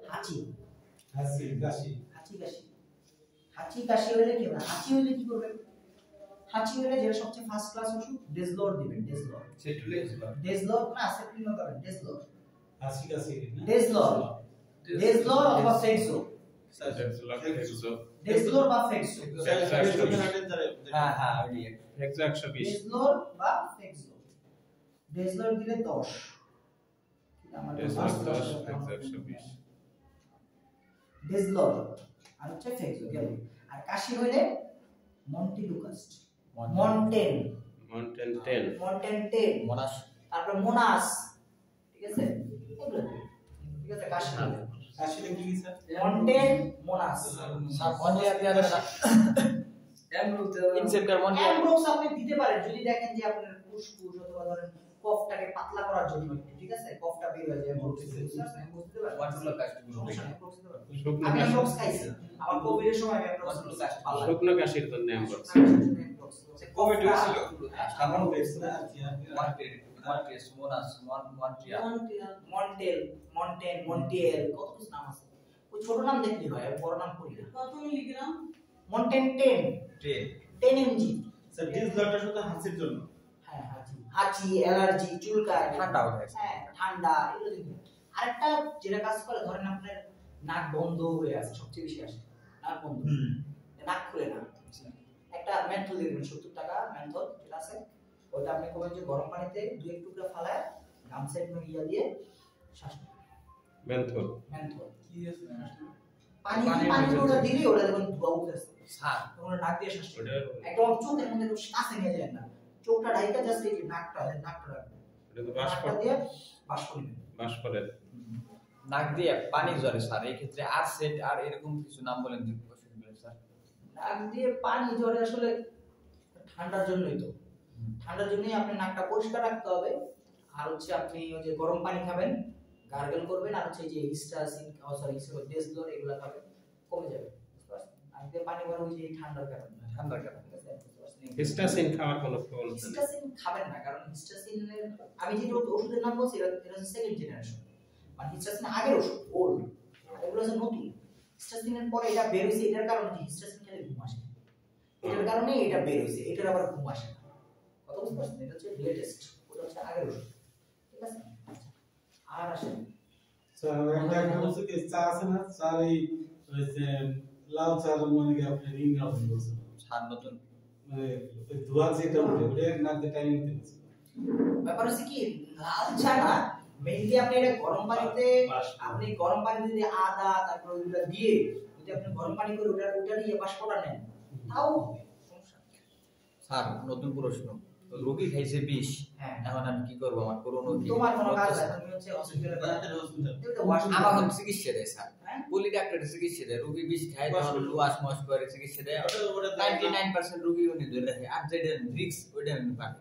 হাঁচি। হাসি কাশি। হাঁচি কাশি। হাঁচি কাশি হলে কি হবে? হাঁচি হলে কি করবেন? হাঁচি হলে যেটা সবচেয়ে ফার্স্ট ক্লাস ওষুধ ডেজলোর দিবেন ডেজলোর সেটুলে ডেজলোর না সেপ্রিনো দেবেন ডেজলোর হাসি কাশি না? ডেজলোর ডেজলোর অথবা ফেক্সো স্যার বা ফেক্সো হ্যাঁ হ্যাঁ ওই একশো একশো বিশ। ডেজলোর বা ফেক্সো ডেজলোর দিলে 10 আমার একশো first দশ class একশো একশো বিশ। ডেজলোর আর হচ্ছে ফেক্সো গেল আর কাশি হইলে মন্টিলুকাস্ট মন্টেন মাউন্টেন টেন মন্টেন টেন মনাস তারপরে মোনাস ঠিক আছে? ঠিক আছে কাশি হলে আসলে কি স্যার মন্টেন মোনাস স্যার মনে আপনি আর ইনসেপ্টার মনে অ্যামব্রোক্স আপনি দিতে পারেন। যদি দেখেন যে আপনার ফুসফুস অথবা ধরেন কফটাকে পাতলা করার জন্য ঠিক আছে? কফটা বের হয়ে যায় অ্যামব্রোক্স দিতে পারেন ওয়াটারগুলো কাস্ট। শুকনো আমি কাশি অ্যামব্রোক্স খাইছি। আমার কোভিডের সময় আমি অ্যামব্রোক্স ভালো শুকনো কাশির জন্য অ্যাম্বক্স কোভিড হয়েছিল সাধারণ দেখছে না আর কি আর কি। ওয়ান টেস্ট ওয়ান টেস্ট মোনাস ওয়ান ওয়ান মন্টেল মন্টেন মন্টিয়েল কত কিছু নাম আছে ওই ছোট নাম দেখলি হয়? বড় নাম করি না। কত মিলিগ্রাম মন্টেন 10 ট্রে 10 এমজি স্যার শুধু হাসির জন্য। হ্যাঁ হাঁচি। হাঁচি অ্যালার্জি চুলকায় ঠান্ডা হয়ে হ্যাঁ ঠান্ডা এগুলো আরেকটা যেটা কাজ করে ধরেন আপনার নাক বন্ধ হয়ে আছে সবচেয়ে বেশি আসে। নাক বন্ধ। নাক খুলে না। একটা মেন্থল দেখবেন সত্তর টাকা মেন্থল যেটা আছে? ওটা আপনি করবেন যে গরম পানিতে দু এক টুকরা ফালায় গামছা একটু ইয়া দিয়ে শ্বাস। মেন্থল মেন্থল কি আছে পানি পানি ওটা দিলেই ওটা দেখবেন ধোয়া উঠতেছে। স্যার ওটা নাক দিয়ে শ্বাস একদম চোখের মধ্যে কাছে নিয়ে যায় না। চোখটা ঢাইকা জাস্ট এই নাকটা আছে নাকটা রাখবেন। ওটা তো বাষ্প দিয়ে বাষ্প নেবেন। বাষ্পরের নাক দিয়ে পানি জ্বরে স্যার এই ক্ষেত্রে আর সেট আর এরকম কিছু নাম বলেন নাক দিয়ে পানি ঝরে আসলে ঠান্ডার জন্যই তো। ঠান্ডার জন্যই আপনি নাকটা পরিষ্কার রাখতে হবে। আর হচ্ছে আপনি ওই যে গরম পানি খাবেন গার্গেল করবেন আর হচ্ছে যে হিস্টাসিন সরি ডেসলোর এগুলো খাবেন কমে যাবে নাক দিয়ে পানি বের ওই যে ঠান্ডার কারণে। ঠান্ডার কারণে? হিস্টাসিন খাওয়ার কোনো নেই। হিস্টাসিন খাবেন না কারণ হিস্টাসিনের আমি যে ওষুধের নাম বলছি এটা হচ্ছে সেকেন্ড জেনারেশন মানে হিস্টাসিন আগের ওষুধ ওল্ড এগুলো হচ্ছে নতুন। পরে এটা বের হয়েছে এটার কারণে কি? খেলে ঘুম আসে। এটার কারণে এটা বের হয়েছে এটার আবার ঘুম আসে না। কথা বুঝতে পারছেন? এটা হচ্ছে লেটেস্ট ওটা হচ্ছে আগের ওষুধ। ঠিক আছে। আর আসেন। স্যার আমার একটা একটা কি চা আছে না? চার এই ওই লাল মানে কি আপনি রিং বলছেন। স্যার নতুন মানে ধোয়া যেটা ওটা নাক টাইম ব্যাপার হচ্ছে কি লাল চা না মেইনলি আপনি এটা গরম পানিতে আপনি গরম পানিতে যদি আদা তারপর ওইগুলো দিয়ে যদি আপনি গরম পানি করে ওটা ওটা দিয়ে বাষ্পটা নেন তাও হবে। স্যার নতুন প্রশ্ন। রোগী খাইছে বিষ হ্যাঁ। এখন আমি কি করব? আমার করোনা কি তোমার কোনো কাজ নাই তুমি হচ্ছে হসপিটালে ওয়াশ আমার হচ্ছে চিকিৎসা দেয় স্যার। হ্যাঁ? বলি ডাক্তার চিকিৎসা দেয় রোগী বিষ খায় তখন লুয়াস মস করে চিকিৎসা দেয়। নাইনটি নাইন পার্সেন্ট রোগী উনি ধরে রাখে। আর যেটা রিক্স ওইটা আমি পারি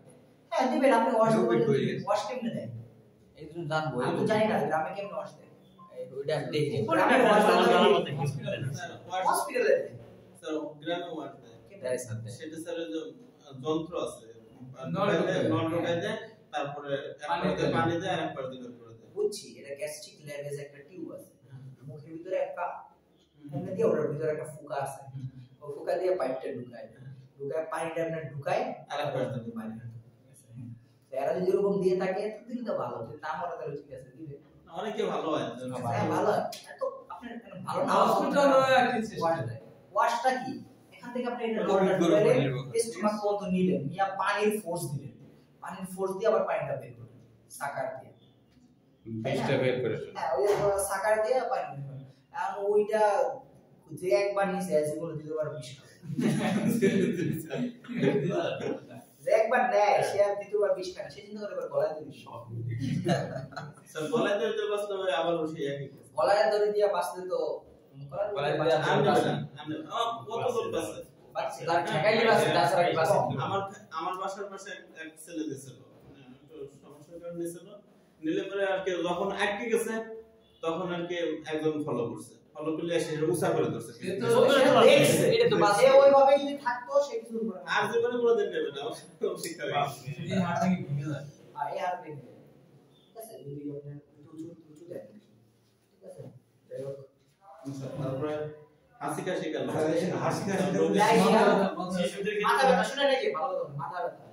হ্যাঁ দিবেন আপনি ওয়াশ হয়ে ওয়াশ কেমনে দেয় এই জন্য জানব আমি জানি না গ্রামে কেমনে ওয়াশ ওইটা দেখি। গ্রামে ওয়াশ দেয় স্যার, ওয়ার্ড- হসপিটালে স্যার, গ্রামে ওয়ার্ড দেয়। দেয় স্যার সেটা স্যার যন্ত্র আছে। নল ঢুকায়। ঢুকায় দেয় তারপরে পানি দেয়। আর এক পাশে করে দেয়। বুঝছি এটা গ্যাস্ট্রিক ল্যাবেজ একটা টিউব আছে। মুখের ভিতরে একটা এমনি দিয়ে ওটার ভিতরে একটা ফুকা আছে। ওই ফুকা দিয়ে পাইপটা ঢুকায়। ঢুকায় পানিটা আপনার ঢুকায় আর পানি। এরা যদি এরকম দিয়ে থাকে তো দিলে তো ভালো যদি না মরে তাহলে ঠিক আছে দিবে। অনেকে ভালো হয় হ্যাঁ ভালো। এত এখানে ভালো না হসপিটাল ওয়াশটা কি এখান থেকে আপনি এটা পানির পর্যন্ত নিলেন নিয়ে পানির ফোর্স দিলেন। পানির ফোর্স দিয়ে আবার পানিটা বের করলেন সাকার দিয়ে। বিষটা বের করে হ্যাঁ ওই সাকার দিয়ে পানি আর ওইটা যে একবার নিচে জীবনে দ্বিতীয়বার বিষ খাবে। (laughs) (laughs) যে একবার নেয় সে আর দ্বিতীয়বার বিষ খায় সে চিন্তা করে এবার গলায়। স্যার গলায় বাঁচতে হবে আবার একই গলায় ধরে দিয়ে বাঁচলে তো গলায় আমি আমার কত লোক বাঁচে, বাসার পাশে এক- ছেলে দিয়েছিল সমস্যার কারণে নিয়েছিল নিলে পরে আর কি যখন আটকে গেছে তখন আর কি একজন ফলো করছে। ফলো করলে এসে উঁচা করে ধরছে সে সে। এটা তো বাঁচে। সে ওইভাবে যদি থাকতো সে কিছু করবে আর জীবনে কোনোদিন নেবে না শিক্ষা এই হাড় থেকে ভেঙে যায় আর এই হার ভেঙে যাবে। ঠিক আছে? যদি আপনার উঁচু- উঁচু দেন। ঠিক আছে? যাই হোক। তারপরে হাসি কাশি গেল হাসি কাশি গেল। যাই হোক, শিশুদের ক্ষেত্রে- মাথা ব্যথা শুনে নেই ভালো মাথা ব্যথা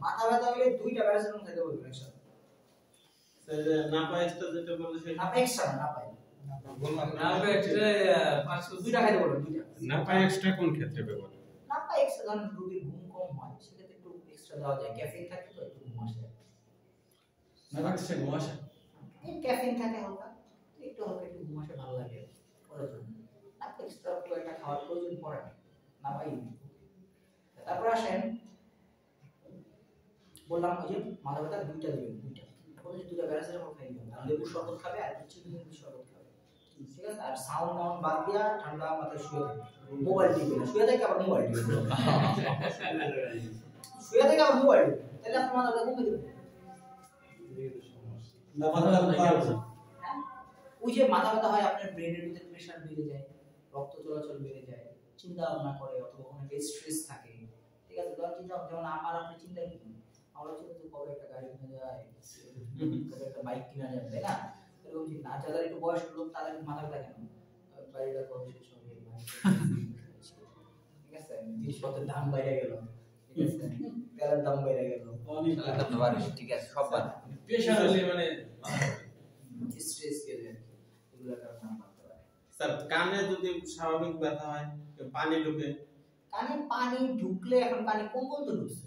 মাথা ব্যথা হলে দুইটা প্যারাসিটামল খেতে বলবেন একসাথে স্যার, যে নাপা যেটা সেটা না এক্সট্রা না পাই না দুইটা খাইতে বলবেন দুইটা। না এক্সট্রা কোন ক্ষেত্রে ব্যবহার? না পাই এক্সট্রা ধরেন রোগীর ঘুম কম হয় সেক্ষেত্রে একটু এক্সট্রা দেওয়া যায়। ক্যাফেইন থাকে তো একটু ঘুম আসে। এই ক্যাফেইন থাকে হালকা একটু হালকা একটু ঘুম আসে ভালো লাগে। জন্য। না এক্সট্রা একটা খাওয়ার প্রয়োজন পড়ে না পাই তারপর আসেন বললাম ওই যে মাথা ব্যথা দুইটা দিবেন দুইটা। দুইটা প্যারাসিটামল খাই দিবেন আর শরবত খাবে আর হচ্ছে শরবত খাবে। ঠিক আছে? আর সাউন্ড মাউন্ড বাদ দিয়া ঠান্ডা মাথায় শুয়ে থাকবে মোবাইল টিপে না। শুয়ে থেকে আবার মোবাইল টিপে। শুয়ে থেকে আবার মোবাইল তাহলে আপনার মাথা ব্যথা কমে যাবে। না মাথা ব্যথা? ওই যে মাথা ব্যথা হয় আপনার ব্রেনের ভিতরে প্রেশার বেড়ে যায় রক্ত চলাচল বেড়ে যায় চিন্তা ভাবনা করে অথবা কোনো স্ট্রেস থাকে। ঠিক আছে? ধর চিন্তা যেমন আমার আপনি চিন্তা কি আমরা চিন্তা কবে একটা গাড়ি কিনে যায় কবে একটা বাইক কিনা যাবে তাই না? এরকম চিন্তা আর যাদের একটু বয়স্ক লোক তাদের মাথা ব্যথা কেন? বাড়িটা কবে শেষ হবে ঠিক আছে? জিনিসপত্রের দাম বাইরে গেল ঠিক আছে? তেলের দাম বাইরে গেল। অনেক একদম তো পারিস, ঠিক আছে সব বাদ। হলে মানে স্ট্রেস গেলে এগুলো কারণে আমার পারে। স্যার কানে যদি স্বাভাবিক ব্যথা হয় পানি ঢুকে? কানে পানি ঢুকলে এখন পানি কোন কোন তো ঢুকছে।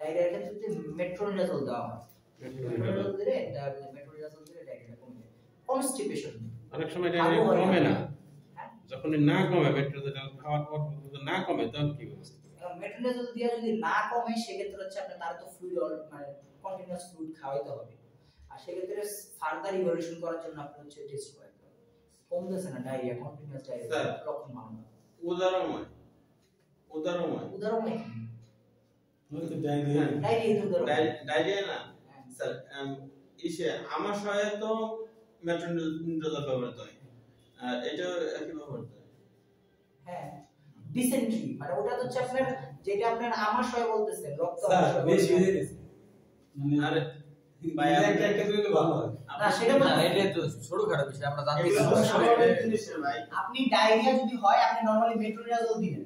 ডায়রিয়ার ক্ষেত্রে মেট্রোনিডাজল দেওয়া হয়। মেট্রোনিডাজল দিলে মেট্রোনিডাজল দিলে ডায়রিয়া কমে যায়। কনস্টিপেশন। অনেক সময় এটা কমে না। হ্যাঁ? যখন না কমে মেট্রোজেটাল খাওয়ার পর না কমে তখন কি ব্যবস্থা মেট্রোনিডাজল দিয়ে যদি না কমে সেক্ষেত্রে হচ্ছে আপনার তার তো ফ্লুইড মানে কন্টিনিউয়াস ফ্লুইড খাওয়াইতে হবে। আর সেক্ষেত্রে ফার্দার ইভালুয়েশন করার জন্য আপনি হচ্ছে টেস্ট করাইতে হবে। কমতেছে না ডায়রিয়া কন্টিনিউয়াস ডায়রিয়া। লক্ষণ ভালো না। উদাহরণ নেই ডায়রিয়া। ডায়রিয়া তো ডায়রিয়া না। হ্যাঁ। স্যার ইসে আমার সহায় তো মেট্রোনিডাজল ব্যবহৃত হয়। আর এটা ব্যবহৃত হয় হ্যাঁ ডিসেন্ট্রি মানে ওটা তো হচ্ছে আপনার যেটা আপনার আমাশয় রক্ত স্যার বেশি হয়ে গেছে। মানে আরে ভাই একটা একটা দিলে ভালো হয়। না সেটা না এটা তো ছোটখাটো বিষয় আমরা জানতে এগুলো চাই। তো স্বাভাবিক জিনিসের ভাই। আপনি ডায়রিয়া যদি হয় আপনি নরমালি মেট্রোনিডাজল দিবেন।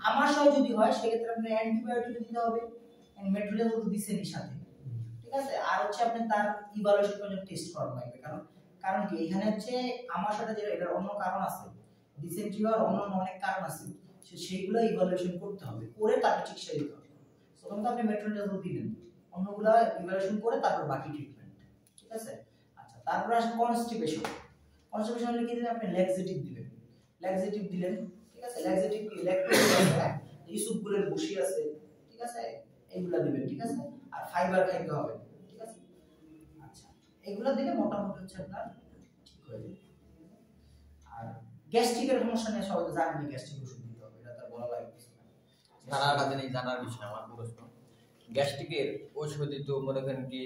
আমাশয় যদি হয়, সেক্ষেত্রে আপনার অ্যান্টিবায়োটিক দিতে হবে মেট্রোনিডাজল তো দিচ্ছেনই সাথে। ঠিক আছে? আর হচ্ছে আপনি তার ইভালুয়েশন জন্য টেস্ট করানো লাগবে। কারণ কারণ কি? এখানে হচ্ছে আমাশয়টা যেটা এটার অন্য কারণ আছে ডিসেন্ট্রি হওয়ার অন্য অনেক কারণ আছে সেইগুলো ইভালুয়েশন করতে হবে। করে তারপর চিকিৎসা দিতে হবে। প্রথমত আপনি মেট্রোনিডাজল দিলেন। অন্যগুলো ইভালুয়েশন করে তারপর বাকি ট্রিটমেন্ট ঠিক আছে? আচ্ছা তারপর আসে কনস্টিপেশন কনস্টিপেশন হলে কি দিলেন? আপনি ল্যাক্সেটিভ দিলেন। ল্যাক্সেটিভ দিলেন। ঠিক আছে? ল্যাক্সেটিভ কি? ল্যাকটোজ আছে ইসুপগুলের বসি আছে, ঠিক আছে? এগুলা দিবেন, ঠিক আছে? আর ফাইবার খাইতে হবে, ঠিক আছে? আচ্ছা এগুলা দিলে মোটামুটি হচ্ছে আপনার ঠিক হয়ে যাবে। আর গ্যাস্ট্রিকের সমস্যা নিয়ে সবাই জানেন গ্যাস্ট্রিক ওষুধ দিতে হবে, এটা তার বলা লাগে। সারা কাজে নেই, জানার বিষয় আমার প্রশ্ন। গ্যাস্ট্রিকের ওষুধ তো মনে করেন কি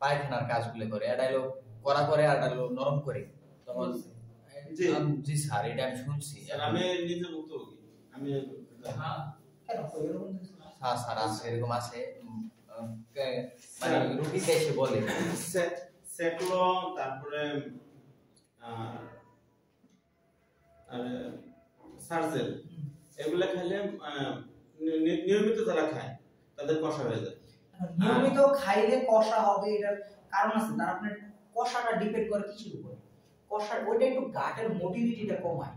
পায়খানার কাজগুলো করে, এটা হলো করা করে আর এটা নরম করে। তখন জি। জি স্যার এটা আমি শুনছি। স্যার আমি নিজে ভুক্তভোগী। আমি হ্যাঁ। স্যার। স্যার আছে এরকম আছে। মানে রুগীকে এসে বলে। সে- সেকলো তারপরে আর সার্জেল। এগুলা নিয়মিত যারা খায় তাদের কষা হয়ে যায়। নিয়মিত খাইলে কষা হবে এটার কারণ আছে। তার আপনার কষাটা ডিপেন্ড করে কিসের উপর? কষা ওইটা একটু গাটের মোটিভিটিটা কমায়।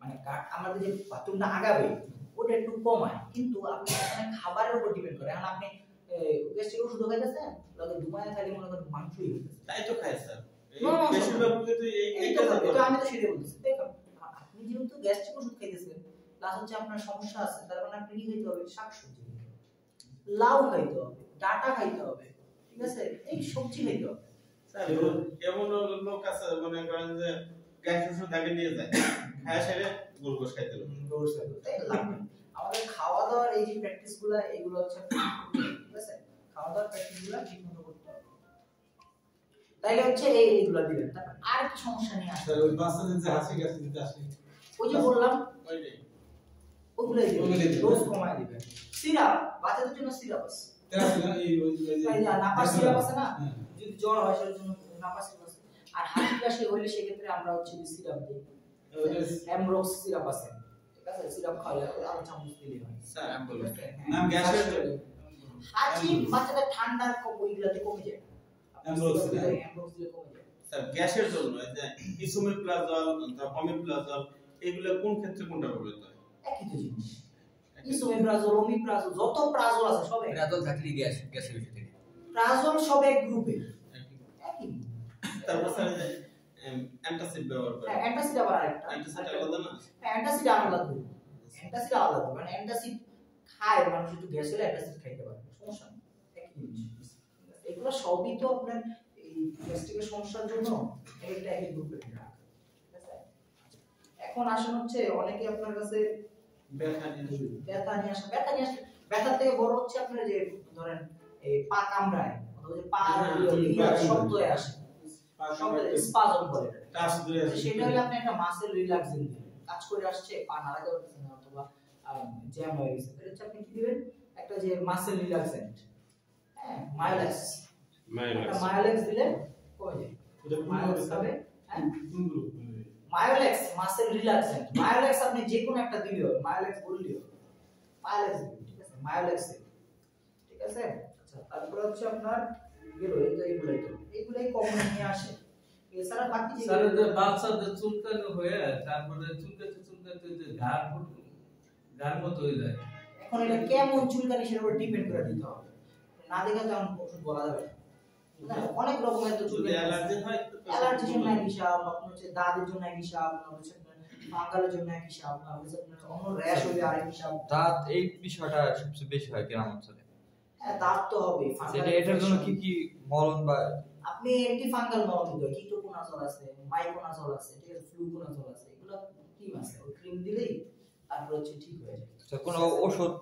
মানে গাট আমাদের যে বাথরুমটা আগাবে ওটা একটু কমায়। কিন্তু আপনি খাবারের উপর ডিপেন্ড করে। এখন আপনি গ্যাস্ট্রিক ওষুধ খাইতেছেন লগে খাইলে মনে করেন মাংসই হইতেছে। তাই তো খায় স্যার। বেশিরভাগ এইটা এটা আমি তো সেটাই বলতেছি। দেখুন আপনি যেহেতু গ্যাস্ট্রিক ওষুধ খাইতেছেন প্লাস হচ্ছে আপনার সমস্যা আছে তার মানে আপনি কি খাইতে হবে? শাকসবজি লাউ খাইতে হবে ডাটা খাইতে হবে ঠিক আছে? এই সবজি খাইতে হবে। এমন লোক আছে মনে করেন যে গ্যাস ওষুধ আগে নিয়ে যায় খায় সেরে গ্লুকোজ খাইতে হবে তাই আমাদের খাওয়া দাওয়ার এই যে প্র্যাকটিসগুলা এগুলো হচ্ছে ঠিক আছে খাওয়া দাওয়ার প্র্যাকটিসগুলা ঠিক মতো করতে হবে। তাইলে হচ্ছে এই এইগুলা দিবেন তারপর আর কি সমস্যা নিয়ে আসে। স্যার ওই বাচ্চাদের যে হাসি গেছে দিতে আসে ওই যে বললাম ওইটাই। ওগুলাই দিবেন। ডোজ কমায় দিবেন। সিরাপ বাচ্চাদের জন্য সিরাপ আছে। আছে না এই ওই যে এই যে সিরাপ আছে না? জ্বর হয় সেটার জন্য নাপার সিরাপ আছে আর হাঁচি কাশি হইলে সেক্ষেত্রে আমরা হচ্ছে সিরাপ দিই। অ্যামরক্স সিরাপ আছে। ঠিক আছে? সিরাপ খাওয়ালে আরও চামচ দিলেই হয়। স্যার আমি বলব। নাম গ্যাসের হাঁচি বাচ্চাদের ঠান্ডার কম ওইগুলাতে কমে যায়। দিলে? অ্যামরক্স দিলে কমে যায়। স্যার গ্যাসের জন্য এই যে ইসোমেপ্লাজল অমিপ্লাজল এগুলো কোন ক্ষেত্রে কোনটা ব্যবহৃত হয়? একই তো জিনিস। ইসোমেপ্রাজল ওমিপ্রাজল যত প্রাজল আছে সব। এক রাজল থাকলেই গ্যাস গ্যাসের বিষয় থেকে। প্রাজল সব এক গ্রুপের তারপর স্যার অ্যান্টাসিড ব্যবহার করে। হ্যাঁ অ্যান্টাসিড আবার আরেকটা। অ্যান্টাসিড আলাদা না? অ্যান্টাসিড আলাদা অ্যান্টাসিড আলাদা মানে অ্যান্টাসিড খায় মানুষ একটু গ্যাস হলে অ্যান্টাসিড খাইতে পারে। সমস্যা একই জিনিস। এগুলো সবই তো আপনার এই গ্যাস্ট্রিকের সমস্যার জন্য একটা একই গ্রুপের ড্রাগ এখন আসেন হচ্ছে অনেকে আপনার কাছে ব্যথা নিয়ে ব্যথা নিয়ে আসে। ব্যথা নিয়ে আসে। ব্যথার থেকে বড় হচ্ছে আপনার যে ধরেন এই পা কামড়ায় অথবা যে পা হ্যাঁ, ইয়ে- ইয়ে হয়ে আসে। স্পাজম বলে সেটা হলে আপনি একটা মাসেল রিল্যাক্সিং দিবেন কাজ করে আসছে পা নাড়াতে পারতেছে না অথবা জ্যাম হয়ে গেছে। তাহলে হচ্ছে আপনি কি দিবেন? একটা যে মাসেল রিল্যাক্সেন্ট হ্যাঁ মায়োলেক্স একটা মায়োলেক্স দিলে কমে যায়। এটা কোন হবে? হ্যাঁ? কোন মাসেল রিল্যাক্সেন্ট মায়োলেক্স আপনি যে কোনো একটা দিলেও মায়োলেক্স বললেও মায়োলেক্স ঠিক আছে? মায়োলেক্স ঠিক আছে? আচ্ছা তারপরে হচ্ছে আপনার গেল এই তো এইগুলাই তো। এইগুলাই কমন নিয়ে আসে। এছাড়া বাকি যে স্যার যে বাচ্চাদের চুলকানো হয়ে তারপরে চুলকাতে চুলকাতে যে ঘাড় ঘাড় মতো হয়ে যায়। এখন এটা কেমন চুলকানি সেটার উপর ডিপেন্ড করে দিতে হবে। না দেখে তো ওষুধ বলা যাবে না। না, অনেক রকমের তো যদি চুলকানি অ্যালার্জি হয় অ্যালার্জির জন্য এক হিসাব আপনার হচ্ছে দাঁতের জন্য এক হিসাব আপনার হচ্ছে ফাঙ্গালের জন্য এক হিসাব আপনার হচ্ছে অন্য র্যাশ হলে আরেক হিসাব দাঁত এই বিষয়টা সবচেয়ে বেশি হয় গ্রাম অঞ্চলে। হ্যাঁ দাঁত তো হবে সেটা এটার জন্য কি কি মলম বা আপনি একটি ফাঙ্গাল মলম দিতে হয় কিটোকোনাজল আছে মাইকোনাজল আছে ঠিক আছে ফ্লুকোনাজল আছে এগুলো ক্রিম আছে ওই ক্রিম দিলেই তারপর হচ্ছে ঠিক হয়ে যায়। আচ্ছা, কোনো ওষুধ?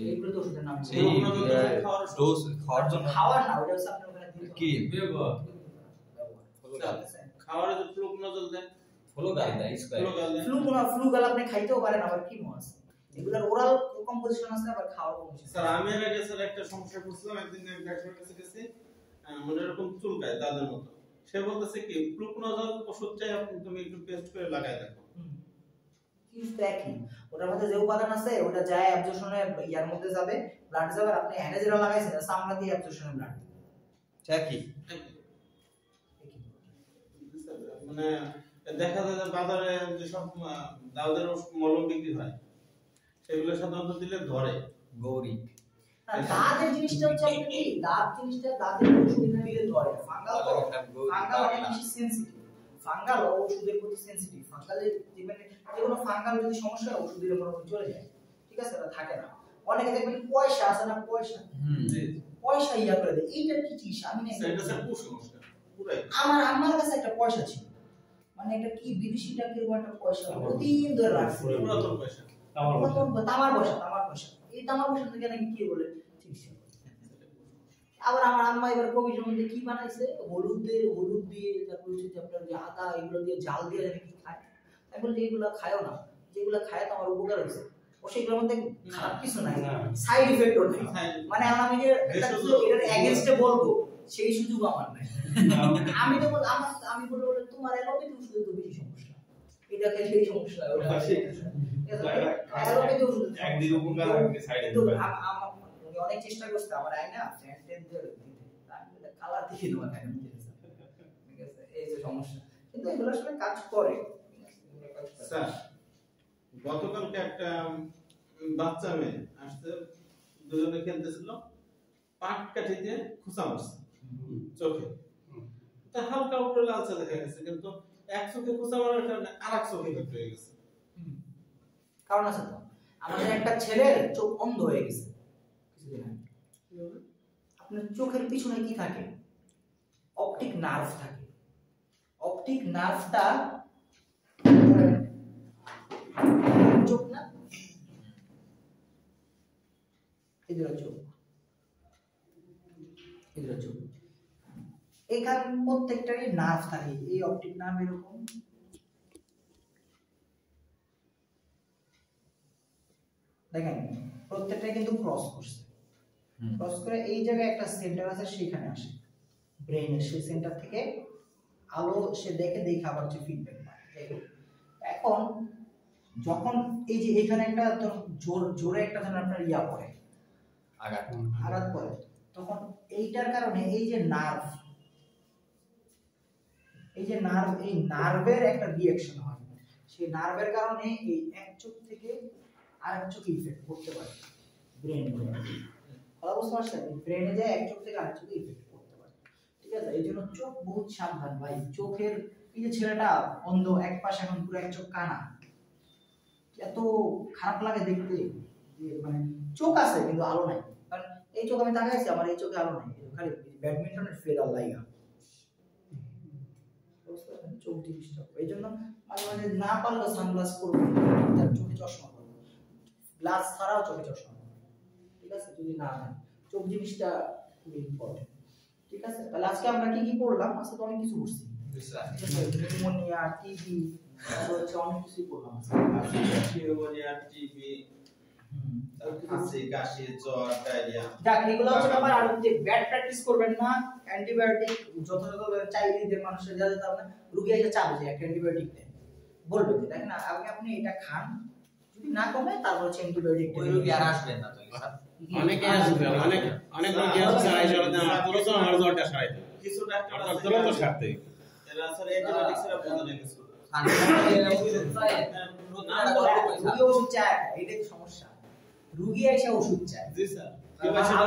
এইগুলো তো ওষুধের নাম খাওয়ার ওষুধ? ডোজ খাওয়ার জন্য। খাওয়ার না ওটা হচ্ছে আপনার ওখানে কি? ব্যবহার। স্যার, খাওয়ারে দেন। দেয় আপনি খাইতেও পারেন আবার কি আছে। এগুলার ওরাল কম্পোজিশন আছে আবার খাওয়ার কম্পোজিশন স্যার আমি এর আগে স্যার একটা সমস্যা করছিলাম একদিন এক ডাক্তারের কাছে গেছি মানে এরকম চুলকায় দাদের মতো। সে বলতেছে কি ফ্লুকনোজল ওষুধ চাই আপনি তুমি একটু পেস্ট করে লাগাই দেখো। কিন্তু একই ওটার মধ্যে যে উপাদান আছে ওটা যায় অ্যাবজর্পশনে ইয়ার মধ্যে যাবে ব্লাড যাবে আপনি অ্যানেজেরা লাগাইছেন সামলা দিয়ে অ্যাবজর্পশনে ব্লাড কি? মানে দেখা যায় যে বাজারে যেসব দাউদের মলম বিক্রি হয় সেগুলো সাধারণত দিলে ধরে। গৌরী দাঁতের জিনিসটা হচ্ছে কি? দাঁত জিনিসটা দাঁতের ওষুধ দিলে ধরে। ফাঙ্গাল ফাঙ্গাল অনেক বেশি সেনসিটিভ ফাঙ্গাল ওষুধের প্রতি সেনসিটিভ ফাঙ্গালে দেখবেন যে কোনো ফাঙ্গাল যদি সমস্যা হয় ওষুধ মনে চলে যায় ঠিক আছে? এটা থাকে না। অনেকে দেখবেন পয়সা আছে না পয়সা? হুম পয়সা ইয়া করে দেয়। এইটার কি চিকিৎসা আমি না এটা হচ্ছে কুসংস্কার আমার আমার কাছে একটা পয়সা ছিল। মানে একটা কি বিদেশি টাকার একটা পয়সা। প্রতিদিন ধরে রাখছে। পুরাতন পয়সা। তামার পয়সা তামার পয়সা এই তামার পয়সা থেকে নাকি কি বলে? চিকিৎসা আবার আমার আম্মা এবার কবির মধ্যে কি বানাইছে? হলুদ দিয়ে হলুদ দিয়ে তারপর হচ্ছে আপনার যে আদা এগুলো দিয়ে জাল দিয়ে কি খায়? আমি বলি এগুলো খায়ও না। যেগুলো খায় তো আমার উপকার হয়েছে ও সেগুলোর মধ্যে খারাপ কিছু নাই। সাইড ইফেক্টও নাই। মানে আমি যে এটার এগেনস্টে বলব সেই সুযোগ আমার নাই। (laughs) আমি তো বল আমি বলব বলে তোমার ওষুধে তো বেশি এটা সেই সমস্যা ওটা আম- আম- উনি অনেক চেষ্টা করছে আমার না কালার দিয়ে ঠিক আছে এই যে সমস্যা। কিন্তু এগুলো আসলে কাজ করে। স্যার গতকালকে একটা বাচ্চা মেয়ে আসতে দুজনে খেলতেছিল পাট কাঠি দিয়ে খোঁচা মারছে চোখে। তা হালকা উপরে লালচে দেখা গেছে কিন্তু এক চোখে খোঁচা মারার কারণে আর এক চোখে হয়ে গেছে। কারণ আছে তো আমাদের একটা ছেলের চোখ অন্ধ হয়ে গেছে। কিছুদিন আগে। আপনার চোখের পিছনে কি থাকে? অপটিক নার্ভ থাকে। অপটিক নার্ভটা চোখ না? এদের চোখ। এদের চোখ। এখানে প্রত্যেকটারই নার্ভ থাকে এই অপটিক নার্ভ এরকম। দেখেন প্রত্যেকটাই কিন্তু ক্রস করছে। ক্রস করে এই জায়গায় একটা সেন্টার আছে সেখানে আসে। ব্রেনের সেই সেন্টার থেকে আলো সে দেখে দেখে আবার যে ফিডব্যাক পায়। এখন যখন এই যে এখানে একটা জোর জোরে একটা ধরেন আপনার ইয়া পড়ে আঘাত পড়ে তখন এইটার কারণে এই যে নার্ভ এই যে নার্ভ এই নার্ভের একটা রিঅ্যাকশন হয়। সেই নার্ভের কারণে এই এক চোখ থেকে আরেক চোখে ইফেক্ট করতে পারে। ব্রেন কথা বুঝতে পারছেন? ব্রেনে যায়, এক চোখ থেকে আরেক চোখে ইফেক্ট করতে পারে। ঠিক আছে? এই জন্য চোখ বহুত সাবধান ভাই। চোখের এই যে ছেলেটা অন্ধ, এক পাশে এখন পুরো এক চোখ কানা। এত খারাপ লাগে দেখতে যে মানে চোখ আছে, কিন্তু আলো নাই। কারণ এই চোখ আমি তাকাইছি আমার এই চোখে আলো নাই। খালি ব্যাডমিন্টনের ফেদার লাইগা। বুঝতে পারছেন? চোখ জিনিসটা এই জন্য মাঝে মাঝে না পারলে সানগ্লাস করব তার চোখে চশমা করব গ্লাস ছাড়াও চোখে চশমা করব ঠিক আছে? যদি না হয়। চোখ জিনিসটা খুব ইম্পর্টেন্ট ঠিক আছে? তাহলে আজকে আমরা কি কি পড়লাম? আজকে তো অনেক কিছু পড়ছি। নিউমোনিয়া টিবি হচ্ছে অনেক কিছুই পড়লাম। Pneumonia TB. কাশি কাশি জ্বর ডায়রিয়া। যাক এগুলো হচ্ছে ব্যাপার। আর যে ব্যাড প্র্যাকটিস করবেন না অ্যান্টিবায়োটিক যথাযথ চাইলে যে মানুষের যা যেতে হবে রুগী এসে চাবে যে একটা অ্যান্টিবায়োটিক দেন বলবে যে দেখেন আগে আপনি এটা খান। যদি না কমে তারপর হচ্ছে অ্যান্টিবায়োটিক ওই রোগী আর আসবেন না তো অনেকে আসবে অনেক অনেক সারাই সারাতে আমার পুরো তো আমার জ্বরটা সারাই দেবে। কিছু ডাক্তার আছে তো সারতে। এরা স্যার অ্যান্টিবায়োটিক্স এর বোঝে না কিছু রুগী ওষুধ চায় এটাই তো সমস্যা। রুগী এসে ওষুধ চায় জি স্যার এবার সেটা